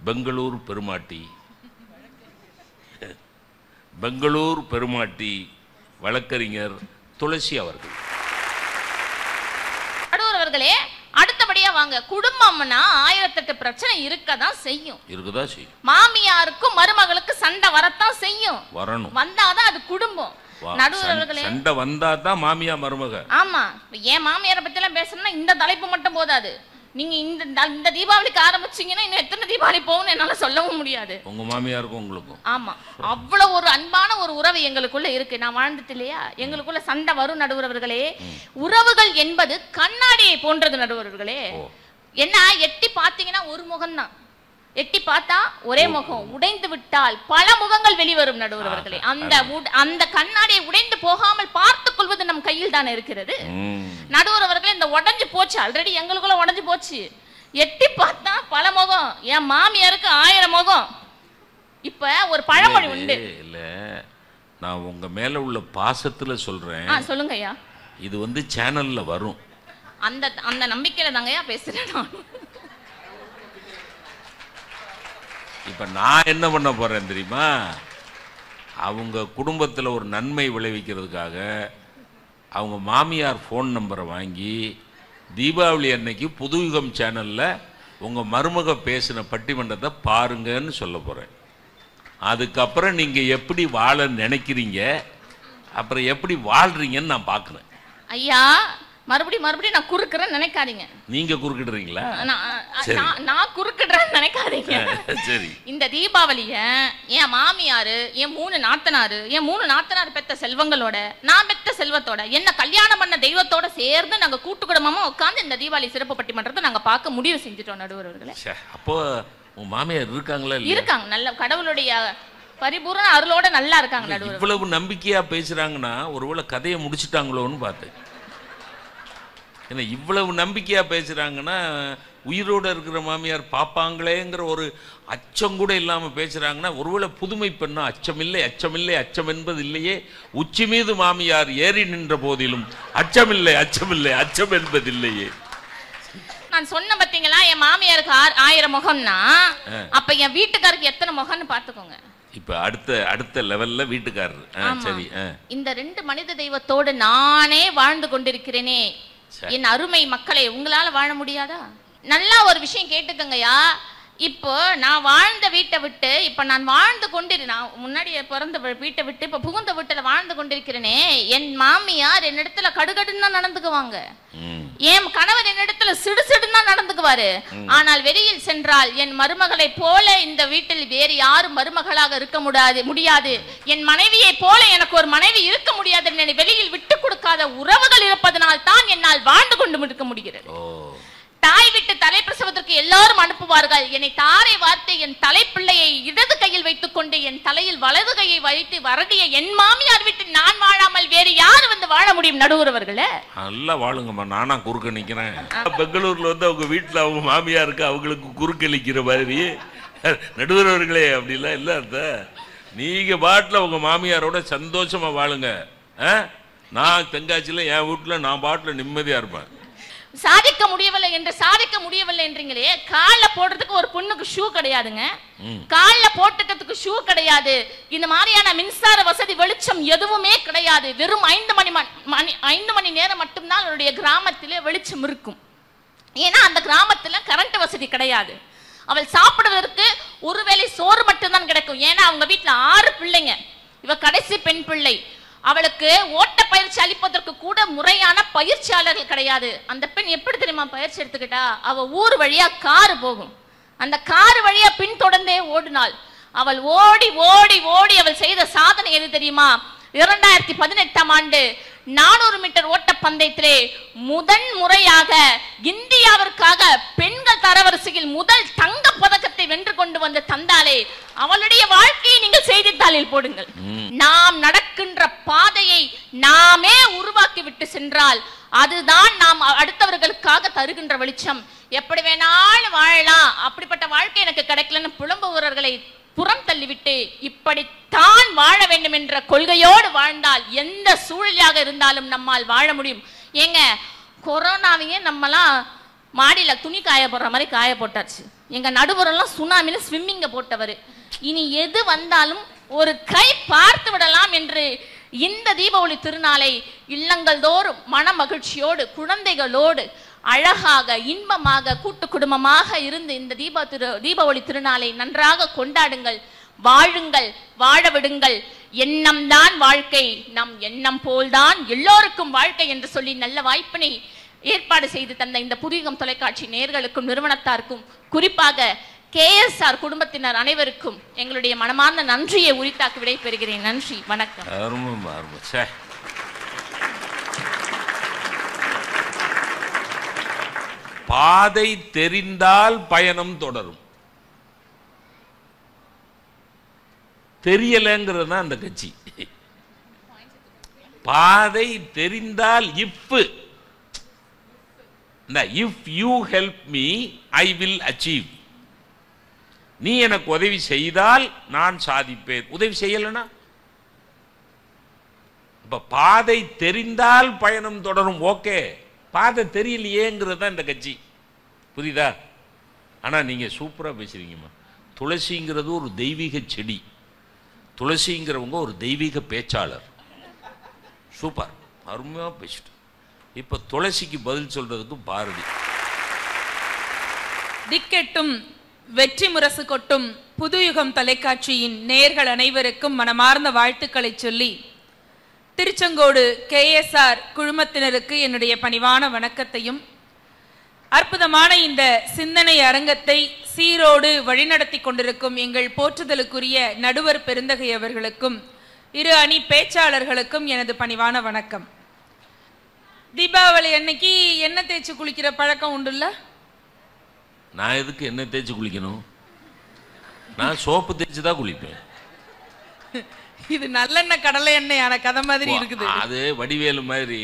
பெங்களூர் பெருமாட்டி. பெங்களூர் பெருமாட்டி வழக்கறிஞர் துளசி அவர்கள். அவர்களே அடுத்தபடியா வாங்க. குடும்பம்னா ஆயிரத்தெட்டு பிரச்சனை இருக்கதான் செய்யும். இருக்குதா செய்யும். மாமியாருக்கும் மருமகளுக்கு சண்டை வரத்தான் செய்யும். வரணும். வந்தாதான் அது குடும்பம். சண்டை வந்தா தான் மாமியா மருமக. ஆமா. என் மாமியாரை பத்தி எல்லாம் பேசணும்னா இந்த தலைப்பு மட்டும் போதாது. நீங்க இந்த இந்த தீபாவளிக்கு ஆரம்பிச்சீங்கன்னா இன்னும் எத்தனை தீபாவளி போகும்னு என்னால சொல்லவும் முடியாது. உங்க மாமியாருக்கும் உங்களுக்கும். ஆமா. அவ்வளவு ஒரு அன்பான ஒரு உறவு எங்களுக்குள்ள இருக்கு. நான் வாழ்ந்துட்டு இல்லையா? எங்களுக்குள்ள சண்டை வரும் நடுவரவர்களே உறவுகள் என்பது கண்ணாடியை போன்றது நடுவரவர்களே என்ன எட்டி பார்த்தீங்கன்னா ஒரு முகம்தான். எட்டி பார்த்தா ஒரே முகம். உடைந்து விட்டால் பல முகங்கள் வெளிவரும் நடுவரவர்களே அந்த உட- அந்த கண்ணாடியை உடைந்து போகாமல் பார்த்துக் கொள்வது நம் கையில் தானே இருக்கிறது. நடுவர் அவர்களே இந்த உடைஞ்சு போச்சு. ஆல்ரெடி எங்களுக்குள்ள உடைஞ்சு போச்சு. எட்டி பார்த்தா பல முகம். என் மாமியாருக்கு ஆயிரம் முகம். இப்ப ஒரு பழமொழி உண்டு. இல்ல, நான் உங்க மேல உள்ள பாசத்துல சொல்றேன். சொல்லுங்க ஐயா இது வந்து சேனல்ல வரும். அந்த அந்த நம்பிக்கையில தாங்கய்யா பேசுறேன் நான். இப்போ நான் என்ன பண்ண போகிறேன் தெரியுமா? அவங்க குடும்பத்தில் ஒரு நன்மை விளைவிக்கிறதுக்காக அவங்க மாமியார் ஃபோன் நம்பரை வாங்கி தீபாவளி அன்னைக்கு புதுயுகம் சேனலில் உங்கள் மருமக பேசின பட்டிமன்றத்தை பாருங்கன்னு சொல்ல போகிறேன் அதுக்கப்புறம் நீங்கள் எப்படி வாழ நினைக்கிறீங்க அப்புறம் எப்படி வாழ்கிறீங்கன்னு நான் பார்க்குறேன் ஐயா மறுபடியும் மறுபடியும் நான் குறுக்குறேன்னு நினைக்காதீங்க. நீங்க குறுக்கிடுறீங்களா? நான் குறுக்கிடுறேன்னு நினைக்காதீங்க. சரி. இந்த தீபாவளிய என் மாமியாரு என் மூணு நாத்தனாரு என் மூணு நாத்தனார் பெத்த செல்வங்களோட நான் பெத்த செல்வத்தோட என்ன கல்யாணம் பண்ண தெய்வத்தோட சேர்ந்து நாங்க கூட்டு குடும்பமா உட்கார்ந்து இந்த தீபாவளி சிறப்பு பட்டிமன்றத்தை நாங்க பார்க்க முடிவு செஞ்சுட்டோம் நடுவர்களே அப்போ உன் மாமியார் இருக்காங்களா இருக்காங்க. நல்ல கடவுளுடைய பரிபூரண அருளோட நல்லா இருக்காங்க நடுவர் இவ்வளவு நம்பிக்கையா பேசுறாங்கன்னா ஒருவேளை கதையை முடிச்சிட்டாங்களோன்னு பார்த்தேன். ஏன்னா இவ்வளவு நம்பிக்கையா பேசுறாங்கன்னா உயிரோட இருக்கிற மாமியார் பாப்பாங்களேங்கிற ஒரு அச்சம் கூட இல்லாம பேசுறாங்கன்னா ஒருவேளை புதுமை பெண்ணா அச்சமில்லை அச்சமில்லை அச்சம் என்பது இல்லையே உச்சி மீது மாமியார் ஏறி நின்ற போதிலும் அச்சமில்லை அச்சமில்லை அச்சம் என்பது இல்லையே நான் சொன்ன பாத்தீங்களா என் மாமியாருக்கு ஆயிரம் முகம்னா அப்ப என் வீட்டுக்காருக்கு எத்தனை முகம்னு பாத்துக்கோங்க இப்ப அடுத்த அடுத்த லெவல்ல வீட்டுக்காரர். சரி. இந்த ரெண்டு மனித தெய்வத்தோடு நானே வாழ்ந்து கொண்டிருக்கிறேனே. என் அருமை மக்களே உங்களால வாழ முடியாதா? நல்லா ஒரு விஷயம் கேட்டுக்கங்கய்யா. இப்போ நான் வாழ்ந்த வீட்டை விட்டு இப்ப நான் வாழ்ந்து கொண்டிரு நான் முன்னாடி பிறந்த வீட்டை விட்டு இப்ப புகுந்த வீட்டுல வாழ்ந்து கொண்டிருக்கிறேனே. என் மாமியார் என்னிடத்துல கடுகடுன்னு தான் நடந்துக்குவாங்க. என் கணவர் என்னிடத்துல சிடுசிடுன்னு தான் நடந்துக்குவாரு. ஆனால் வெளியில் சென்றால் என் மருமகளை போல இந்த வீட்டில் வேறு யாரும் மருமகளாக இருக்க முடியாது முடியாது. என் மனைவியை போல எனக்கு ஒரு மனைவி இருக்க முடியாது. என்னை வெளியில் விட்டு கொடுக்காத உறவுகள் இருப்பதனால் தான் என்னால் வாழ்ந்து கொண்டு இருக்க முடிகிறது. தாய் விட்டு தலைப்பிரசவத்திற்கு எல்லாரும் அனுப்புவார்கள். என்னை தாரை வார்த்து என் தலைப்பிள்ளையை இடது கையில் வைத்துக் கொண்டு என் தலையில் வலது கையை வைத்து வரடிய என் மாமியார் வீட்டில் நான் வாழாமல் வேறு யார் வந்து வாழ முடியும் நடுவுறவர்களே? நல்லா வாழுங்கம்மா. நானா குறுக்க நிக்கிறேன். பெங்களூர்ல வந்து அவங்க வீட்டுல அவங்க மாமியாருக்கு அவங்களுக்கு குறுக்களிக்கிற மாதிரி. நடுவரவர்களே அப்படிலாம் இல்ல அர்த்த நீங்க பாட்டுல உங்க மாமியாரோட சந்தோஷமா வாழுங்க? நான் தென்காசியில என் வீட்டுல நான் பாட்டுல நிம்மதியா இருப்பேன். சாதிக்க முடியவில்லை என்று சாதிக்க முடியவில்லை என்றீங்களே கால்ல போடுறதுக்கு ஒரு பொண்ணுக்கு ஷூ கிடையாதுங்க. கால்ல போட்டுக்கிறதுக்கு ஷூ கிடையாது. இந்த மாதிரியான மின்சார வசதி வெளிச்சம் எதுவுமே கிடையாது. வெறும் ஐந்து மணி மண்- மணி ஐந்து மணி நேரம் மட்டும்தான் அவருடைய கிராமத்திலே வெளிச்சம் இருக்கும். ஏன்னா அந்த கிராமத்துல கரண்ட் வசதி கிடையாது. அவள் சாப்பிடுவதற்கு ஒருவேளை சோறு மட்டும்தான் கிடைக்கும். ஏன்னா அவங்க வீட்ல ஆறு பிள்ளைங்க. இவ கடைசி பெண் பிள்ளை. அவளுக்கு ஓட்ட பயிற்சி அளிப்பதற்கு கூட முறையான பயிற்சியாளர்கள் கிடையாது. அந்த பெண் எப்படி தெரியுமா பயிற்சி எடுத்துக்கிட்டா? அவ ஊர் வழியா காரு போகும். அந்த காரு வழியா பின்தொடர்ந்தே ஓடினாள். அவள் ஓடி ஓடி ஓடி அவள் செய்த சாதனை எது தெரியுமா? இரண்டாயிரத்தி பதினெட்டாம் ஆண்டு நானூறு மீட்டர் ஓட்ட பந்தயத்திலே முதன் முறையாக இந்தியாவிற்காக பெண்கள் தரவரிசையில் முதல் தங்க பதக்கத்தை வென்று கொண்டு வந்த தந்தாலே அவளுடைய வாழ்க்கையை நீங்கள் செய்தித்தாளில் போடுங்கள். நாம் நடக்கின்ற பாதையை நாமே உருவாக்கி விட்டு சென்றால் அதுதான் நாம் அடுத்தவர்களுக்காக தருகின்ற வெளிச்சம். எப்படி வேணாலும் வாழலாம். அப்படிப்பட்ட வாழ்க்கை எனக்கு கிடைக்கலன்னு புலம்புவர்களை புறம் தள்ளிவிட்டு தான் வாழ வேண்டும் என்ற கொள்கையோடு வாழ்ந்தால் எந்த சூழலாக இருந்தாலும் நம்மால் வாழ முடியும். ஏங்க கொரோனாவையே நம்மலாம் மாடியில் துணி காய போடுற மாதிரி காய போட்டாச்சு. எங்கள் நடுவரெல்லாம் சுனாமியில் ஸ்விம்மிங்கை போட்டவர். இனி எது வந்தாலும் ஒரு கை பார்த்து விடலாம் என்று இந்த தீபாவளி திருநாளை இல்லங்கள் தோறும் மன மகிழ்ச்சியோடு குழந்தைகளோடு அழகாக இன்பமாக கூட்டு குடும்பமாக இருந்து இந்த தீபா திரு தீபாவளி திருநாளை நன்றாக கொண்டாடுங்கள். வாழுங்கள் வாழ விடுங்கள் எண்ணம் தான் வாழ்க்கை. நம் எண்ணம் போல்தான் எல்லோருக்கும் வாழ்க்கை என்று சொல்லி நல்ல வாய்ப்பினை ஏற்பாடு செய்து தந்த இந்த புதியகம் தொலைக்காட்சி நேர்களுக்கும் நிறுவனத்தாருக்கும் குறிப்பாக கேஎஸ்ஆர் குடும்பத்தினர் அனைவருக்கும் எங்களுடைய மனமார்ந்த நன்றியை உரித்தாக்கி விடைபெறுகிறேன். நன்றி வணக்கம். பாதை தெரிந்தால் பயணம் தொடரும். தெரியலைங்கிறது தான் அந்த கட்சி. பாதை தெரிந்தால் if if you help me I will achieve நீ எனக்கு உதவி செய்தால் நான் சாதிப்பேன். உதவி செய்யலைனா இப்ப பாதை தெரிந்தால் பயணம் தொடரும். ஓகே. பாதை தெரியலையேங்கிறது தான் இந்த கட்சி. புரியுதா? ஆனால் நீங்கள் சூப்பராக பேசுறீங்கம்மா. துளசிங்கிறது ஒரு தெய்வீக செடி. துளசிங்கிறவங்க ஒரு தெய்வீக பேச்சாளர். சூப்பர். அருமையாக பேசிட்டு. இப்போ துளசிக்கு பதில் சொல்றதுக்கு பாரதி. திக்கெட்டும் வெற்றி முரசு கொட்டும் புதுயுகம் தொலைக்காட்சியின் நேர்கள் அனைவருக்கும் மனமார்ந்த வாழ்த்துக்களை சொல்லி திருச்செங்கோடு கேஎஸ்ஆர் குழுமத்தினருக்கு என்னுடைய பணிவான வணக்கத்தையும் அற்புதமான இந்த சிந்தனை அரங்கத்தை சீரோடு வழிநடத்தி கொண்டிருக்கும் எங்கள் போற்றுதலுக்குரிய நடுவர் பெருந்தகை அவர்களுக்கும் இரு அணி பேச்சாளர்களுக்கும் எனது பணிவான வணக்கம். தீபாவளி அன்னைக்கு எண்ணெய் தேய்ச்சி குளிக்கிற பழக்கம் உண்டுல்ல? நான் எதுக்கு என்ன தேய்ச்சி குளிக்கணும்? நான் சோப்பு தேய்ச்சி தான் குளிப்பேன். இது நல்லெண்ணெய் கடலை எண்ணெயான கதை மாதிரி இருக்குது. அது வடிவேலு மாதிரி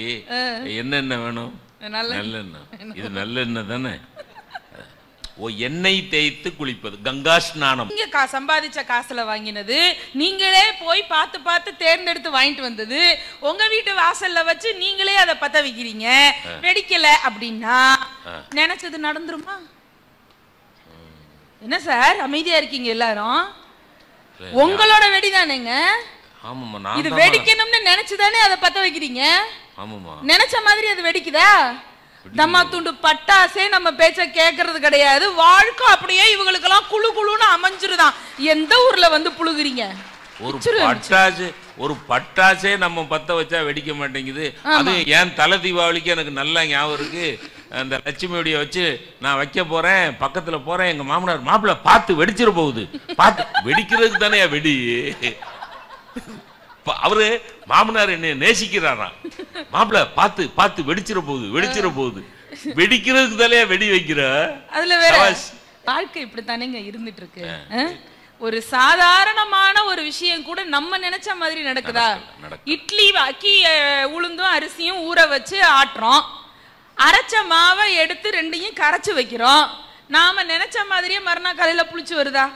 என்னென்ன வேணும்? நல்லெண்ணெய். இது நல்லெண்ணெய் தானே? ஓ எண்ணெய் தேய்த்து குளிப்பது. கங்கா ஸ்நானம். நீங்க சம்பாதிச்ச காசுல வாங்கினது நீங்களே போய் பார்த்து பார்த்து தேர்ந்தெடுத்து வாங்கிட்டு வந்தது உங்க வீட்டு வாசல்ல வச்சு நீங்களே அதை பத்த வைக்கிறீங்க வெடிக்கல அப்படின்னா நினைச்சது நடந்துருமா? என்ன சார் அமைதியா இருக்கீங்க எல்லாரும்? உங்களோட வெடிதானேங்க? ஆமாம்மா இது வெடிக்கணும்னு நினைச்சுதானே அதை பத்த வைக்கிறீங்க? ஆமாம்மா. நினைச்ச மாதிரி அது வெடிக்குதா? தம்மா துண்டு பட்டாசே நம்ம பேச்ச கேட்கறது கிடையாது. வாழ்க்கை அப்படியே இவங்களுக்கெல்லாம் குழு குழுன்னு அமைஞ்சிருதான் எந்த ஊர்ல வந்து புழுகுறீங்க? ஒரு. பட்டாசு ஒரு பட்டாசே நம்ம பத்த வச்சா வெடிக்க மாட்டேங்குது. அது ஏன் தலை தீபாவளிக்கு எனக்கு நல்லா ஞாபகம் இருக்கு. அந்த லட்சுமியுடைய வச்சு நான் வைக்க போறேன் பக்கத்துல போறேன் எங்க மாமனார் மாப்பிள்ள பார்த்து வெடிச்சிட போகுது. பார்த்து வெடிக்கிறதுக்கு தானே வெடி? அவரு மாமனார் என்னை நேசிக்கிறாராம் மாப்பிள்ள பார்த்து பார்த்து வெடிச்சிட போகுது வெடிச்சிட போகுது. வெடிக்கிறதுக்கு தானே வெடி வைக்கிற? அதுல வேற. வாழ்க்கை இப்படித்தானேங்க இருந்துட்டு இருக்கு? ஒரு சாதாரணமான ஒரு விஷயம் கூட நம்ம நினைச்ச மாதிரி நடக்குதா. இட்லி அக்கி உளுந்தும் அரிசியும் ஊற வச்சு ஆட்டுறோம். அரைச்ச மாவை எடுத்து ரெண்டையும் கரைச்சு வைக்கிறோம். நாம நினைச்ச மாதிரியே மறுநாள் காலையில புளிச்சு வருதா?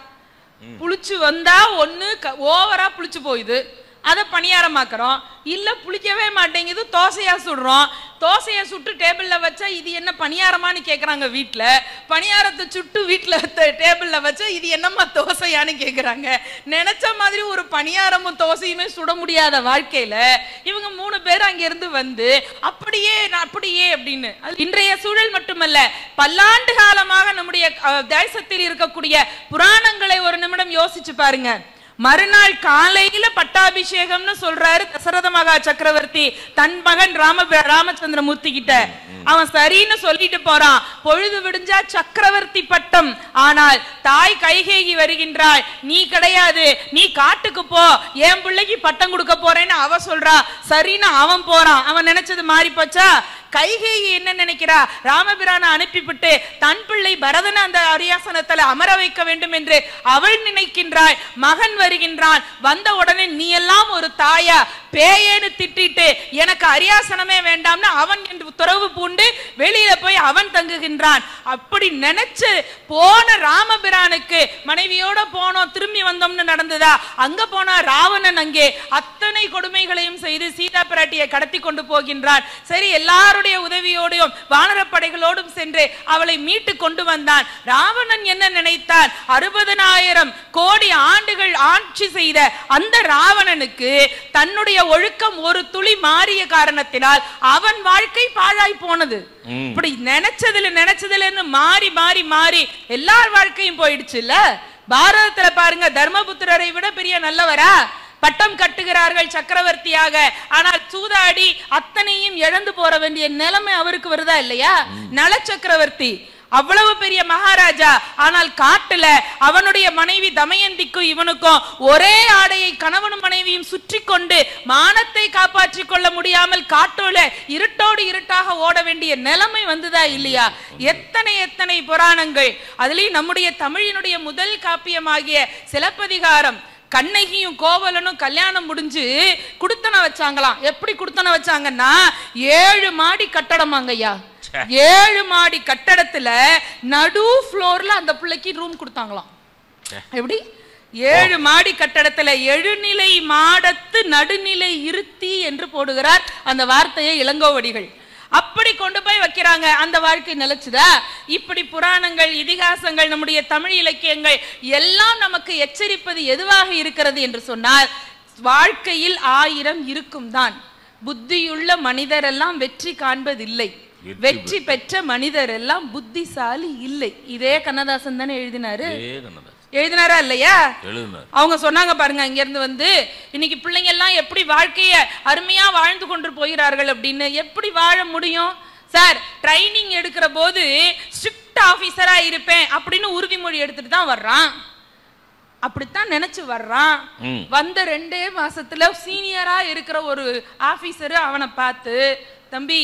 புளிச்சு வந்தா ஒண்ணு ஓவரா புளிச்சு போகுது அதை பணியாரமாக்குறோம். இல்லை புளிக்கவே மாட்டேங்குது தோசையாக சுடுறோம். தோசையை சுட்டு டேபிளில் வச்சா இது என்ன பணியாரமான்னு கேட்குறாங்க வீட்டில் பணியாரத்தை சுட்டு வீட்டில் டேபிளில் வச்சா இது என்னம்மா தோசையான்னு கேட்குறாங்க நினச்ச மாதிரி ஒரு பணியாரமும் தோசையுமே சுட முடியாத வாழ்க்கையில் இவங்க மூணு பேர் அங்கேருந்து வந்து அப்படியே நான் அப்படியே அப்படின்னு. அது இன்றைய சூழல் மட்டுமல்ல பல்லாண்டு காலமாக நம்முடைய தேசத்தில் இருக்கக்கூடிய புராணங்களை ஒரு நிமிடம் யோசிச்சு பாருங்க. மறுநாள் காலையில பட்டாபிஷேகம்னு சொல்றாரு தசரத மகா சக்கரவர்த்தி. தன் மகன் ராம ராமச்சந்திரமூர்த்தி கிட்ட அவன் சரின்னு சொல்லிட்டு போறான். பொழுது விடிஞ்சா சக்கரவர்த்தி பட்டம். ஆனால் தாய் கைகேகி வருகின்றாள். நீ கிடையாது. நீ காட்டுக்கு போ. என் பிள்ளைக்கு பட்டம் கொடுக்க போறேன்னு அவ சொல்றா. சரின்னு அவன் போறான். அவன் நினைச்சது மாறி போச்சா கைகேயி என்ன நினைக்கிறா? ராமபிரானை அனுப்பிவிட்டு தன் பிள்ளை பரதன் அந்த அரியாசனத்துல அமர வைக்க வேண்டும் என்று அவள் நினைக்கின்றாள். மகன் வருகின்றான். வந்த உடனே நீ எல்லாம் ஒரு தாயா? பேயேன்னு திட்டிட்டு எனக்கு அரியாசனமே வேண்டாம்னு அவன் என்று துறவு பூண்டு வெளியில போய் அவன் தங்குகின்றான். அப்படி நினைச்சு போன ராமபிரானுக்கு மனைவியோட போனோம். திரும்பி வந்தோம்னு நடந்ததா? அங்க போனா ராவணன் அங்கே அத்தனை கொடுமைகளையும் செய்து சீதா பிராட்டியை கடத்தி கொண்டு போகின்றான். சரி எல்லாரும் எல்லாருடைய உதவியோடும் வானரப்படைகளோடும் சென்று அவளை மீட்டு கொண்டு வந்தான். ராவணன் என்ன நினைத்தான் அறுபதனாயிரம் கோடி ஆண்டுகள் ஆட்சி செய்த அந்த ராவணனுக்கு தன்னுடைய ஒழுக்கம் ஒரு துளி மாறிய காரணத்தினால் அவன் வாழ்க்கை பாழாய் போனது. இப்படி நினைச்சதுல நினைச்சதுல இருந்து மாறி மாறி மாறி எல்லார் வாழ்க்கையும் போயிடுச்சு இல்ல பாரதத்துல பாருங்க தர்மபுத்திரரை விட பெரிய நல்லவரா? பட்டம் கட்டுகிறார்கள் சக்கரவர்த்தியாக. ஆனால் சூதாடி அத்தனையும் இழந்து போற வேண்டிய நிலைமை அவருக்கு வருதா இல்லையா? நல சக்கரவர்த்தி அவ்வளவு பெரிய மகாராஜா. ஆனால் காட்டுல அவனுடைய மனைவி தமயந்திக்கும் இவனுக்கும் ஒரே ஆடையை கணவனும் மனைவியும் சுற்றி கொண்டு மானத்தை காப்பாற்றிக் கொள்ள முடியாமல் காட்டோல இருட்டோடு இருட்டாக ஓட வேண்டிய நிலைமை வந்ததா இல்லையா? எத்தனை எத்தனை புராணங்கள். அதுலயும் நம்முடைய தமிழினுடைய முதல் காப்பியமாகிய சிலப்பதிகாரம் கண்ணகியும் கோவலனும் கல்யாணம் முடிஞ்சு குடுத்தன வச்சாங்களாம். எப்படி குடுத்தன வச்சாங்கன்னா ஏழு மாடி கட்டடமாங்கய்யா. ஏழு மாடி கட்டடத்துல நடு ஃப்ளோர்ல அந்த பிள்ளைக்கு ரூம் கொடுத்தாங்களாம். எப்படி? ஏழு மாடி கட்டடத்துல எழுநிலை மாடத்து நடுநிலை இருத்தி என்று போடுகிறார் அந்த வார்த்தையை இளங்கோவடிகள். அப்படி கொண்டு போய் வைக்கிறாங்க. அந்த வாழ்க்கை நிலைச்சுதா? இப்படி புராணங்கள் இதிகாசங்கள் நம்முடைய தமிழ் இலக்கியங்கள் எல்லாம் நமக்கு எச்சரிப்பது எதுவாக இருக்கிறது என்று சொன்னால் வாழ்க்கையில் ஆயிரம் இருக்கும் தான். புத்தியுள்ள மனிதரெல்லாம் வெற்றி காண்பதில்லை. வெற்றி வெற்றி பெற்ற மனிதர் எல்லாம் புத்திசாலி இல்லை. இதே கண்ணதாசன் தானே எழுதினாரு? எழுதினாரா இல்லையா? அவங்க சொன்னாங்க பாருங்க இங்க இருந்து வந்து இன்னைக்கு பிள்ளைங்க எல்லாம் எப்படி வாழ்க்கைய அருமையா வாழ்ந்து கொண்டு போகிறார்கள் அப்படின்னு எப்படி வாழ முடியும்? சார் ட்ரைனிங் எடுக்கிற போது ஸ்ட்ரிக்ட் ஆபீசரா இருப்பேன் அப்படின்னு உறுதிமொழி எடுத்துட்டு தான் வர்றான். அப்படித்தான் நினைச்சு வர்றான். வந்த ரெண்டே மாசத்துல சீனியரா இருக்கிற ஒரு ஆபீசர் அவனை பார்த்து தம்பி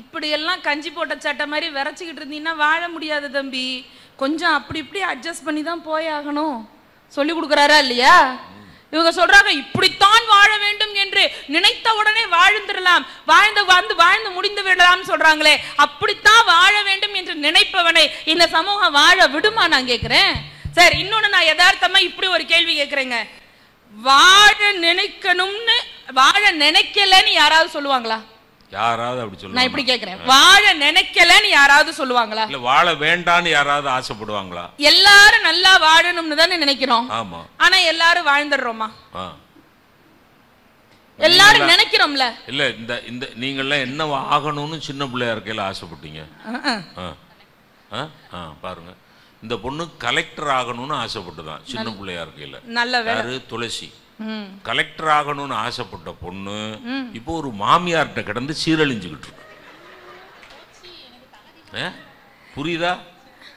இப்படியெல்லாம் கஞ்சி போட்ட சட்டை மாதிரி விரைச்சிக்கிட்டு இருந்தீங்கன்னா வாழ முடியாது தம்பி. கொஞ்சம் அப்படி இப்படி அட்ஜஸ்ட் பண்ணி தான் போய் ஆகணும் சொல்லி கொடுக்குறாரா இல்லையா? இவங்க சொல்றாங்க இப்படித்தான் வாழ வேண்டும் என்று நினைத்த உடனே வாழ்ந்துடலாம். வாழ்ந்து வாழ்ந்து வாழ்ந்து முடிந்து விடலாம் சொல்றாங்களே. அப்படித்தான் வாழ வேண்டும் என்று நினைப்பவனை இந்த சமூகம் வாழ விடுமா நான் கேட்கிறேன் சார் இன்னொன்னு நான் யதார்த்தமா இப்படி ஒரு கேள்வி கேக்குறேங்க. வாழ நினைக்கணும்னு வாழ நினைக்கலன்னு யாராவது சொல்லுவாங்களா? யாராவது அப்படி நான் சொல்லுவாங்க இப்படி கேக்குறேன். வாழ நினைக்கலன்னு யாராவது சொல்லுவாங்களா? இல்ல வாழ வேண்டான்னு யாராவது ஆசைப்படுவாங்களா? எல்லாரும் நல்லா வாழணும்னு தானே நினைக்கிறோம். ஆமா. ஆனா எல்லாரும் வாழ்ந்துடுறோமா. எல்லாரும் நினைக்கிறோம்ல. இல்ல இந்த இந்த நீங்கெல்லாம் என்ன ஆகணும்னு சின்ன பிள்ளையா இருக்கையில ஆசைப்பட்டீங்க? பாருங்க. இந்த பொண்ணு கலெக்டர் ஆகணும்னு ஆசைப்பட்டுதான் சின்ன பிள்ளையா இருக்கையில. நல்ல துளசி. கலெக்டர் ஆகணும்னு ஆசைப்பட்ட பொண்ணு இப்போ ஒரு மாமியார்கிட்ட கிடந்து சீரழிஞ்சுக்கிட்டு இருக்கு? புரியுதா?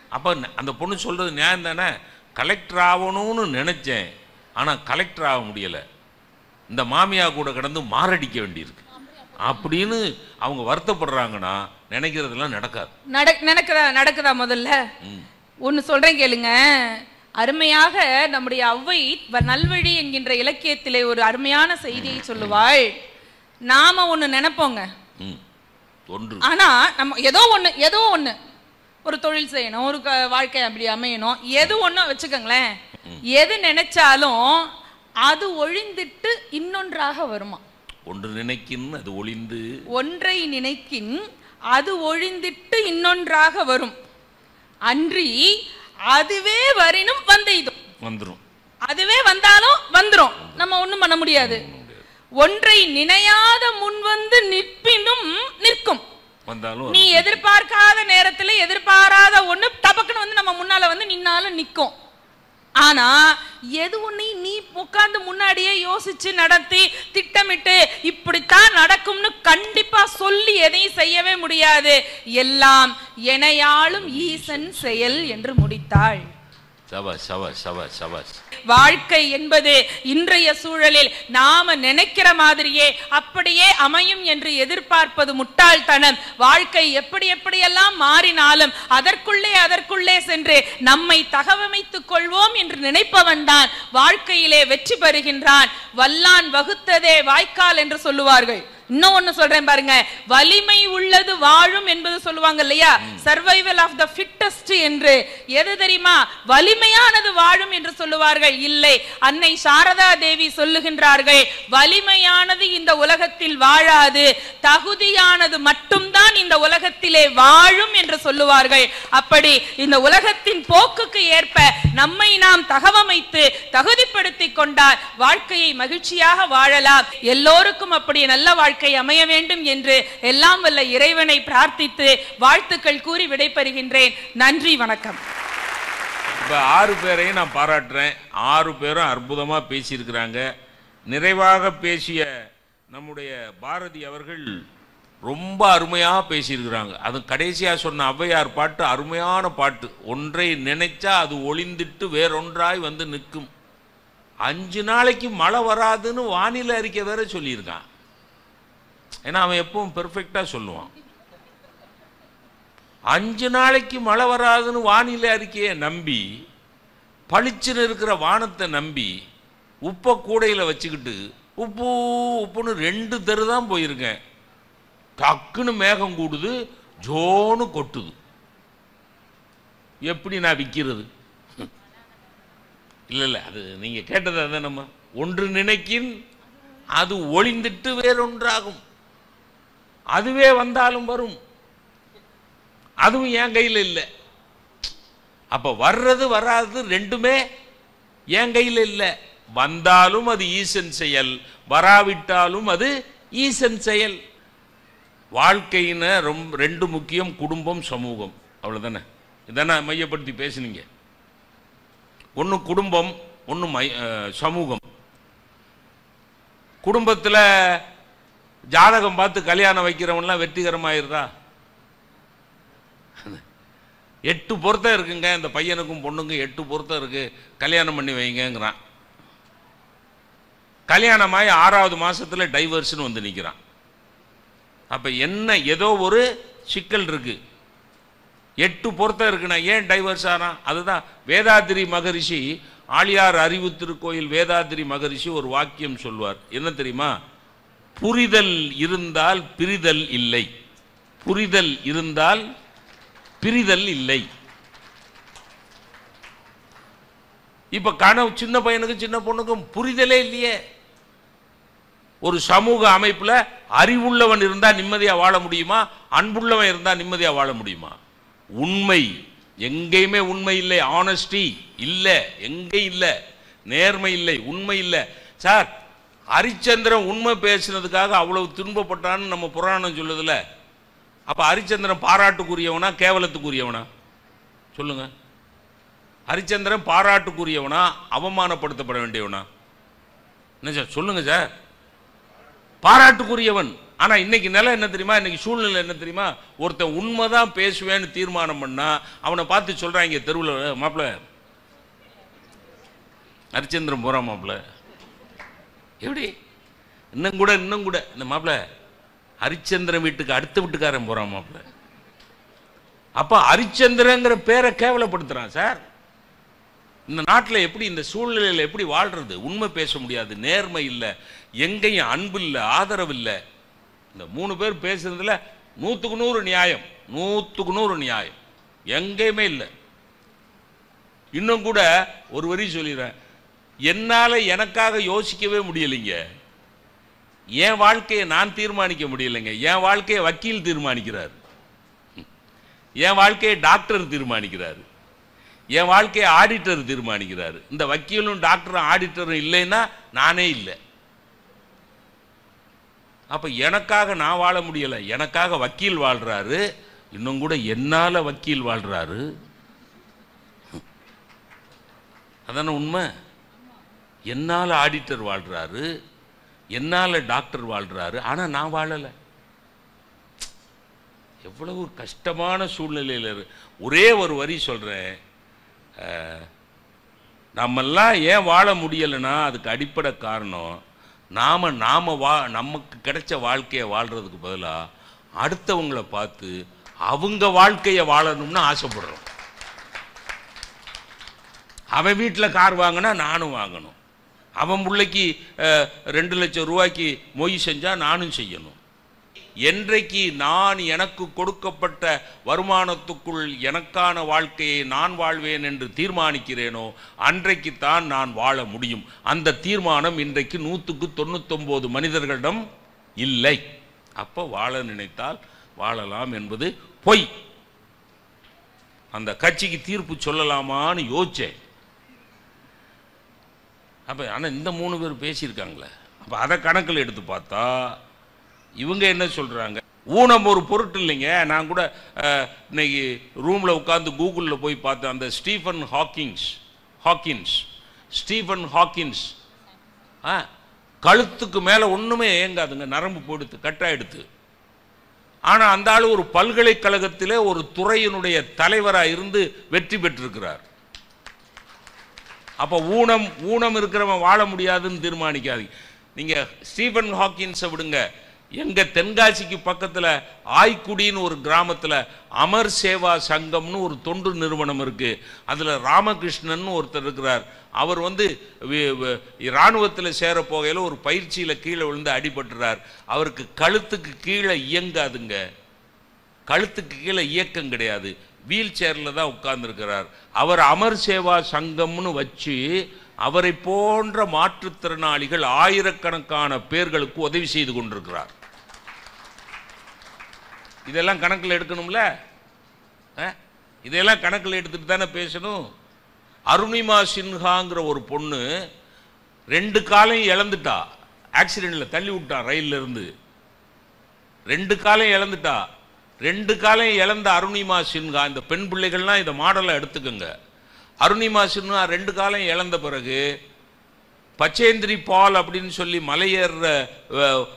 அப்ப அந்த பொண்ணு சொல்றது நியாயம் தானே? கலெக்டர் ஆகணும்னு நினைச்சேன். ஆனா கலெக்டர் ஆக முடியல. இந்த மாமியா கூட கிடந்து மாரடிக்க வேண்டியிருக்கு. அப்படின்னு அவங்க வருத்தப்படுறாங்கன்னா நினைக்கிறதெல்லாம் நடக்காது. நட- நடக்குதா நடக்குதா முதல்ல? ம். ஒன்னு சொல்றேன் கேளுங்க. அருமையாக நம்முடைய ஔவை வ- நல்வழி என்கின்ற இலக்கியத்திலே ஒரு அருமையான செய்தியை சொல்லுவாள். நாம ஒண்ணு நினைப்போங்க. ஆனா நம்ம ஏதோ ஒண்ணு ஏதோ ஒண்ணு. ஒரு தொழில் செய்யணும் ஒரு வாழ்க்கை அப்படி அமையணும். எது ஒண்ணு வச்சுக்கோங்களேன். எது நினைச்சாலும் அது ஒழிந்துட்டு இன்னொன்றாக வருமா? ஒன்று நினைக்கின் அது ஒளிந்து ஒன்றை நினைக்கின் அது ஒழிந்திட்டு இன்னொன்றாக வரும். அன்றி அதுவே வரினும் வந்தெய்தும் வந்துரும். அதுவே வந்தாலும் வந்துரும். நம்ம ஒண்ணும் பண்ண முடியாது. ஒன்றை நினையாத முன் வந்து நிற்பினும் நிற்கும். வந்தாலும் நீ எதிர்பார்க்காத நேரத்துல எதிர்பாராத ஒண்ணு டபக்குன்னு வந்து நம்ம முன்னால வந்து நின்னாலும் நிக்கும் ஆனா எது ஒன்னையும் நீ உட்கார்ந்து முன்னாடியே யோசிச்சு நடத்தி திட்டமிட்டு இப்படித்தான் நடக்கும்னு எதையும் செய்யவே முடியாது. எல்லாம் எனையாளும் ஈசன் செயல் என்று முடித்தாள். வாழ்க்கை என்பது இன்றைய சூழலில் நாம நினைக்கிற மாதிரியே அப்படியே அமையும் என்று எதிர்பார்ப்பது முட்டாள்தனம். வாழ்க்கை எப்படி எப்படியெல்லாம் மாறினாலும் அதற்குள்ளே அதற்குள்ளே சென்று நம்மை தகவமைத்துக் கொள்வோம் என்று நினைப்பவன் தான் வாழ்க்கையிலே வெற்றி பெறுகின்றான். வல்லான் வகுத்ததே வாய்க்கால் என்று சொல்லுவார்கள். இன்னும் ஒண்ணு சொல்றேன் பாருங்க. வலிமை உள்ளது வாழும் என்பது சொல்லுவாங்க இல்லையா? சர்வைவல் ஆஃப் த ஃபிட்டஸ்ட் என்று. எது தெரியுமா? வலிமையானது வாழும் என்று சொல்லுவார்கள். இல்லை. அன்னை சாரதா தேவி சொல்லுகின்றார்கள் வலிமையானது இந்த உலகத்தில் வாழாது. தகுதியானது மட்டும்தான் இந்த உலகத்திலே வாழும் என்று சொல்லுவார்கள். அப்படி இந்த உலகத்தின் போக்குக்கு ஏற்ப நம்மை நாம் தகவமைத்து தகுதிப்படுத்திக் கொண்டால் வாழ்க்கையை மகிழ்ச்சியாக வாழலாம். எல்லோருக்கும் அப்படி நல்ல வாழ்க்கை அமைய வேண்டும் என்று எல்லாம் வல்ல இறைவனை பிரார்த்தித்து வாழ்த்துக்கள் கூறி விடைபெறுகின்றேன். நன்றி வணக்கம். இப்போ ஆறு பேரையும் நான் பாராட்டுறேன். ஆறு பேரும் அற்புதமா பேசியிருக்கிறாங்க. நிறைவாக பேசிய நம்முடைய பாரதி அவர்கள் ரொம்ப அருமையாக பேசியிருக்கிறாங்க. அது கடைசியாக சொன்ன ஔவையார் பாட்டு அருமையான பாட்டு. ஒன்றை நினைச்சா அது ஒளிந்துட்டு வேறொன்றாய் வந்து நிற்கும். அஞ்சு நாளைக்கு மழை வராதுன்னு வானிலை அறிக்கை வேற சொல்லியிருக்கான். ஏன்னா அவன் எப்பவும் பெர்ஃபெக்டாக சொல்லுவான். அஞ்சு நாளைக்கு மழை வராதுன்னு வானிலை அறிக்கையை நம்பி பளிச்சுன்னு இருக்கிற வானத்தை நம்பி உப்பை கூடையில் வச்சுக்கிட்டு உப்பு உப்புன்னு ரெண்டு தெரு தான் போயிருக்கேன். டக்குன்னு மேகம் கூடுது ஜோனு கொட்டுது. எப்படி நான் விற்கிறது இல்லை இல்லை அது நீங்கள் கேட்டது தான் நம்ம ஒன்று நினைக்கின் அது ஒளிந்துட்டு வேறொன்றாகும். அதுவே வந்தாலும் வரும். அதுவும் என் கையில் இல்லை. அப்போ வர்றது வராது ரெண்டுமே என் கையில் இல்லை. வந்தாலும் அது ஈசன் செயல் வராவிட்டாலும் அது ஈசன் செயல். வாழ்க்கையின ரொம்ப ரெண்டு முக்கியம் குடும்பம் சமூகம். அவ்வளோதானே இதானே மையப்படுத்தி பேசுனீங்க. ஒன்று குடும்பம் ஒன்று மை சமூகம். குடும்பத்தில் ஜாதகம் பார்த்து கல்யாணம் வைக்கிறவன்லாம் வெற்றிகரமாயிருதா? எட்டு பொருத்தம் இருக்குங்க. இந்த பையனுக்கும் பொண்ணுக்கும் எட்டு பொருத்தம் இருக்கு. கல்யாணம் பண்ணி வைங்கங்கிறான். கல்யாணமாகி ஆறாவது மாசத்துல டைவர்ஸ்னு வந்து நிற்கிறான் அப்ப என்ன ஏதோ ஒரு சிக்கல் இருக்கு. எட்டு பொருத்தம் இருக்குண்ணா ஏன் டைவர்ஸ் ஆனான் அதுதான் வேதாத்திரி மகரிஷி ஆழியார் அறிவு திருக்கோயில் வேதாத்திரி மகரிஷி ஒரு வாக்கியம் சொல்வார். என்ன தெரியுமா? புரிதல் இருந்தால் பிரிதல் இல்லை. புரிதல் இருந்தால் பிரிதல் இல்லை. இப்ப கனவு சின்ன பையனுக்கும் சின்ன பொண்ணுக்கும் புரிதலே இல்லையே. ஒரு சமூக அமைப்புல அறிவுள்ளவன் இருந்தா நிம்மதியா வாழ முடியுமா? அன்புள்ளவன் இருந்தா நிம்மதியா வாழ முடியுமா? உண்மை. எங்கேயுமே உண்மை இல்லை. ஆனஸ்டி இல்லை. எங்கே இல்லை. நேர்மை இல்லை. உண்மை இல்லை. சார் ஹரிச்சந்திரன் உண்மை பேசினதுக்காக அவ்வளவு துன்பப்பட்டான்னு நம்ம புராணம் சொல்லுதுல. அப்போ ஹரிச்சந்திரன் பாராட்டுக்குரியவனா கேவலத்துக்குரியவனா? சொல்லுங்க. ஹரிச்சந்திரன் பாராட்டுக்குரியவனா அவமானப்படுத்தப்பட வேண்டியவனா? என்ன சார்? சொல்லுங்க சார். பாராட்டுக்குரியவன். ஆனால் இன்னைக்கு நிலை என்ன தெரியுமா? இன்னைக்கு சூழ்நிலை என்ன தெரியுமா? ஒருத்தன் உண்மை தான் பேசுவேன்னு தீர்மானம் பண்ணா அவனை பார்த்து சொல்றாங்க தெருவில் மாப்பிள்ள. ஹரிச்சந்திரன் போகிறான் மாப்பிள்ள. எப்படி? இன்னும் கூட இன்னும் கூட. இந்த மாப்பிள்ள ஹரிச்சந்திரன் வீட்டுக்கு அடுத்த வீட்டுக்காரன் போறான் மாப்பிள்ள அப்ப ஹரிச்சந்திரங்கிற பேரை கேவலப்படுத்துறான் சார். இந்த நாட்டில் எப்படி இந்த சூழ்நிலையில் எப்படி வாழ்றது? உண்மை பேச முடியாது நேர்மை இல்லை எங்கேயும் அன்பு இல்லை ஆதரவு இல்லை. இந்த மூணு பேர் பேசுறதுல நூற்றுக்கு நூறு நியாயம் நூற்றுக்கு நூறு நியாயம். எங்கேயுமே இல்லை. இன்னும் கூட ஒரு வரி சொல்லிடுறேன். என்னால் எனக்காக யோசிக்கவே முடியலைங்க. என் வாழ்க்கையை நான் தீர்மானிக்க முடியலைங்க. என் வாழ்க்கையை வக்கீல் தீர்மானிக்கிறார். என் வாழ்க்கையை டாக்டர் தீர்மானிக்கிறார். என் வாழ்க்கையை ஆடிட்டர் தீர்மானிக்கிறார். இந்த வக்கீலும் டாக்டரும் ஆடிட்டரும் இல்லைன்னா நானே இல்லை. அப்போ எனக்காக நான் வாழ முடியலை. எனக்காக வக்கீல் வாழ்கிறாரு இன்னும் கூட என்னால் வக்கீல் வாழ்கிறாரு அதானே உண்மை? என்னால் ஆடிட்டர் வாழ்கிறாரு என்னால் டாக்டர் வாழ்கிறாரு ஆனால் நான் வாழலை. எவ்வளவு ஒரு கஷ்டமான சூழ்நிலையில் ஒரே ஒரு வரி சொல்கிறேன் நம்மெல்லாம் ஏன் வாழ முடியலைன்னா அதுக்கு அடிப்படை காரணம் நாம் நாம் வா நமக்கு கிடைச்ச வாழ்க்கையை வாழ்கிறதுக்கு பதிலாக அடுத்தவங்களை பார்த்து அவங்க வாழ்க்கையை வாழணும்னு ஆசைப்படுறோம். அவன் வீட்டில் கார் வாங்கினா நானும் வாங்கணும். அவன் பிள்ளைக்கு ரெண்டு லட்சம் ரூபாய்க்கு மொய் செஞ்சால் நானும் செய்யணும். என்றைக்கு நான் எனக்கு கொடுக்கப்பட்ட வருமானத்துக்குள் எனக்கான வாழ்க்கையை நான் வாழ்வேன் என்று தீர்மானிக்கிறேனோ அன்றைக்குத்தான் நான் வாழ முடியும். அந்த தீர்மானம் இன்றைக்கு நூற்றுக்கு தொண்ணூத்தொம்பது மனிதர்களிடம் இல்லை. அப்போ வாழ நினைத்தால் வாழலாம் என்பது பொய். அந்த கட்சிக்கு தீர்ப்பு சொல்லலாமான்னு யோசிச்சேன். அப்போ ஆனால் இந்த மூணு பேர் பேசியிருக்காங்களே. அப்போ அதை கணக்கில் எடுத்து பார்த்தா இவங்க என்ன சொல்கிறாங்க ஊனம் ஒரு பொருட்டு இல்லைங்க. நான் கூட இன்னைக்கு ரூமில் உட்காந்து கூகுளில் போய் பார்த்தேன். அந்த Stephen Hawkings Hawkins Stephen Hawkins. ஆ கழுத்துக்கு மேலே ஒன்றுமே ஏங்காதுங்க. நரம்பு போடுத்து கட்டாயிடுத்து ஆனால் அந்த ஆள் ஒரு பல்கலைக்கழகத்திலே ஒரு துறையினுடைய தலைவராக இருந்து வெற்றி பெற்றிருக்கிறார். அப்போ ஊனம் ஊனம் இருக்கிறவன் வாழ முடியாதுன்னு தீர்மானிக்காதீங்க. நீங்கள் ஸ்டீஃபன் ஹாக்கின்ஸை விடுங்க. எங்கள் தென்காசிக்கு பக்கத்தில் ஆய்க்குடின்னு ஒரு கிராமத்தில் அமர் சேவா சங்கம்னு ஒரு தொண்டு நிறுவனம் இருக்குது அதில் ராமகிருஷ்ணன் ஒருத்தர் இருக்கிறார். அவர் வந்து இராணுவத்தில் சேர போகையில் ஒரு பயிற்சியில் கீழே விழுந்து அடிபட்டுறார். அவருக்கு கழுத்துக்கு கீழே இயங்காதுங்க. கழுத்துக்கு கீழே இயக்கம் கிடையாது. வீல் சேரில் தான் உட்கார்ந்துருக்கிறார். அவர் அமர் சேவா சங்கம்னு வச்சு அவரை போன்ற மாற்றுத்திறனாளிகள் ஆயிரக்கணக்கான பேர்களுக்கு உதவி செய்து கொண்டிருக்கிறார். இதெல்லாம் கணக்கில் எடுக்கணும்ல? அஹ்? இதையெல்லாம் கணக்கில் எடுத்துட்டு தானே பேசணும்? அருணிமா சின்ஹாங்கிற ஒரு பொண்ணு ரெண்டு காலையும் இழந்துட்டா. ஆக்சிடெண்ட்டில் தள்ளி விட்டா ரயில்ல இருந்து. ரெண்டு காலையும் இழந்துட்டா. ரெண்டு காலையும் இழந்த அருணிமா சின்ஹா இந்த பெண் பிள்ளைகள்லாம் இந்த மாடலை எடுத்துக்கோங்க. அருணிமா சின்ஹா ரெண்டு காலையும் இழந்த பிறகு பச்சேந்திரி பால் அப்படின்னு சொல்லி மலையேற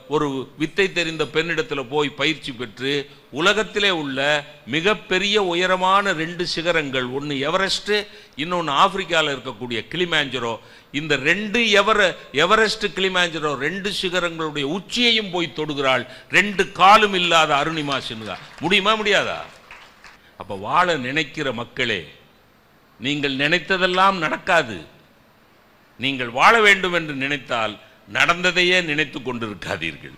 ஒரு வித்தை தெரிந்த பெண்ணிடத்தில் போய் பயிற்சி பெற்று உலகத்திலே உள்ள மிகப்பெரிய உயரமான ரெண்டு சிகரங்கள் ஒன்று எவரெஸ்ட் இன்னொன்று ஆப்பிரிக்காவில் இருக்கக்கூடிய கிளிமேஞ்சரோ இந்த ரெண்டு எவர எவரெஸ்ட் கிளிமேஞ்சரோ ரெண்டு சிகரங்களுடைய உச்சியையும் போய் தொடுகிறாள் ரெண்டு காலும் இல்லாத அருணிமா சின்ஹா முடியுமா முடியாதா? அப்போ வாழ நினைக்கிற மக்களே நீங்கள் நினைத்ததெல்லாம் நடக்காது. நீங்கள் வாழ வேண்டும் என்று நினைத்தால் நடந்ததையே நினைத்து கொண்டிருக்காதீர்கள்.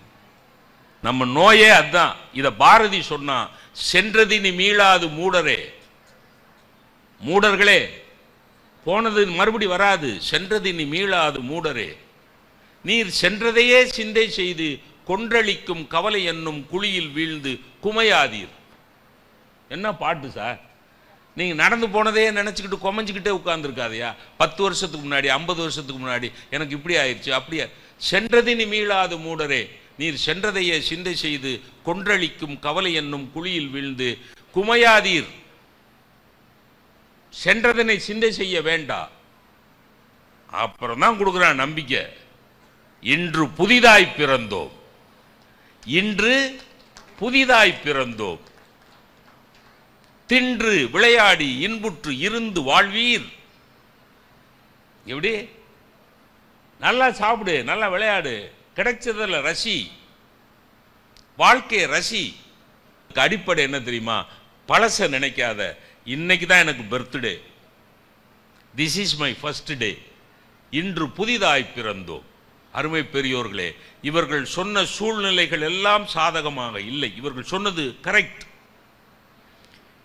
நம்ம நோயே அதுதான் இதை பாரதி சொன்னா சென்றதினி மீளாது மூடரே. மூடர்களே போனது மறுபடி வராது. சென்றதினி மீளாது மூடரே. நீர் சென்றதையே சிந்தை செய்து கொன்றளிக்கும் கவலை என்னும் குழியில் வீழ்ந்து குமையாதீர். என்ன பாட்டு சார்? நீங்க நடந்து போனதே நினச்சிக்கிட்டு கொமஞ்சுக்கிட்டே உட்காந்துருக்காதையா பத்து வருஷத்துக்கு முன்னாடி ஐம்பது வருஷத்துக்கு முன்னாடி எனக்கு இப்படி ஆயிடுச்சு அப்படியே? சென்றதினி மீளாது மூடரே. நீர் சென்றதையே சிந்தை செய்து கொன்றளிக்கும் கவலை என்னும் குழியில் வீழ்ந்து குமையாதீர். சென்றதனை சிந்தை செய்ய வேண்டாம் அப்புறம் தான் கொடுக்குறான் நம்பிக்கை. இன்று புதிதாய் பிறந்தோம். இன்று புதிதாய் பிறந்தோம். தின்று விளையாடி இன்புற்று இருந்து வாழ்வீர். எப்படி? நல்லா சாப்பிடு நல்லா விளையாடு. கிடைச்சதில் ரசி. வாழ்க்கையை ரசி. அடிப்படை என்ன தெரியுமா? பழச நினைக்காத. இன்னைக்கு தான் எனக்கு birthday this is my first day இன்று புதிதாய் பிறந்தோம். அருமை பெரியோர்களே இவர்கள் சொன்ன சூழ்நிலைகள் எல்லாம் சாதகமாக இல்லை. இவர்கள் சொன்னது கரெக்ட்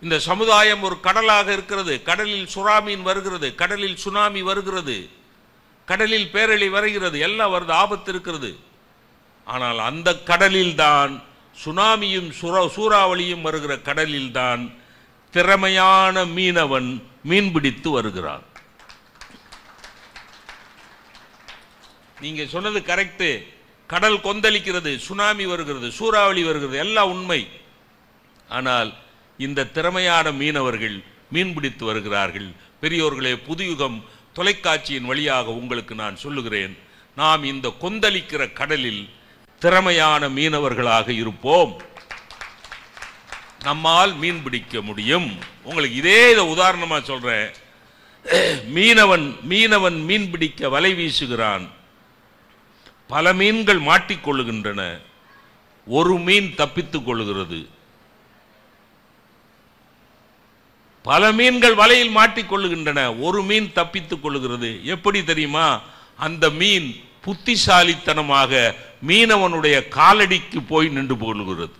இந்த சமுதாயம் ஒரு கடலாக இருக்கிறது. கடலில் சுறாமீன் வருகிறது. கடலில் சுனாமி வருகிறது. கடலில் பேரழி வருகிறது. எல்லாம் வருது ஆபத்து இருக்கிறது. ஆனால் அந்த கடலில் தான் சுனாமியும் சுரா- சூறாவளியும் வருகிற கடலில் தான் திறமையான மீனவன் மீன்பிடித்து வருகிறான். நீங்க சொன்னது கரெக்டு கடல் கொந்தளிக்கிறது சுனாமி வருகிறது சூறாவளி வருகிறது எல்லாம் உண்மை. ஆனால் இந்த திறமையான மீனவர்கள் மீன்பிடித்து வருகிறார்கள். பெரியோர்களே புதுயுகம் தொலைக்காட்சியின் வழியாக உங்களுக்கு நான் சொல்லுகிறேன். நாம் இந்த கொந்தளிக்கிற கடலில் திறமையான மீனவர்களாக இருப்போம். நம்மால் மீன் பிடிக்க முடியும். உங்களுக்கு இதே இதை உதாரணமாக சொல்கிறேன் மீனவன் மீனவன் மீன் பிடிக்க வலை வீசுகிறான். பல மீன்கள் மாட்டிக்கொள்ளுகின்றன. ஒரு மீன் தப்பித்துக் கொள்கிறது. பல மீன்கள் வலையில் மாட்டிக்கொள்ளுகின்றன ஒரு மீன் தப்பித்துக் கொள்ளுகிறது. எப்படி தெரியுமா? அந்த மீன் புத்திசாலித்தனமாக மீனவனுடைய காலடிக்கு போய் நின்று கொள்ளுகிறது.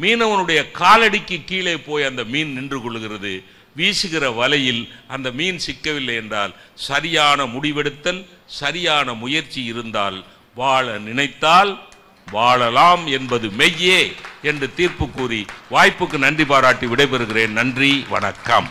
மீனவனுடைய காலடிக்கு கீழே போய் அந்த மீன் நின்று கொள்ளுகிறது. வீசுகிற வலையில் அந்த மீன் சிக்கவில்லை என்றால் சரியான முடிவெடுத்தல் சரியான முயற்சி இருந்தால் வாழ நினைத்தால் வாழலாம் என்பது மெய்யே என்று தீர்ப்பு கூறி வாய்ப்புக்கு நன்றி பாராட்டி விடைபெறுகிறேன். நன்றி வணக்கம்.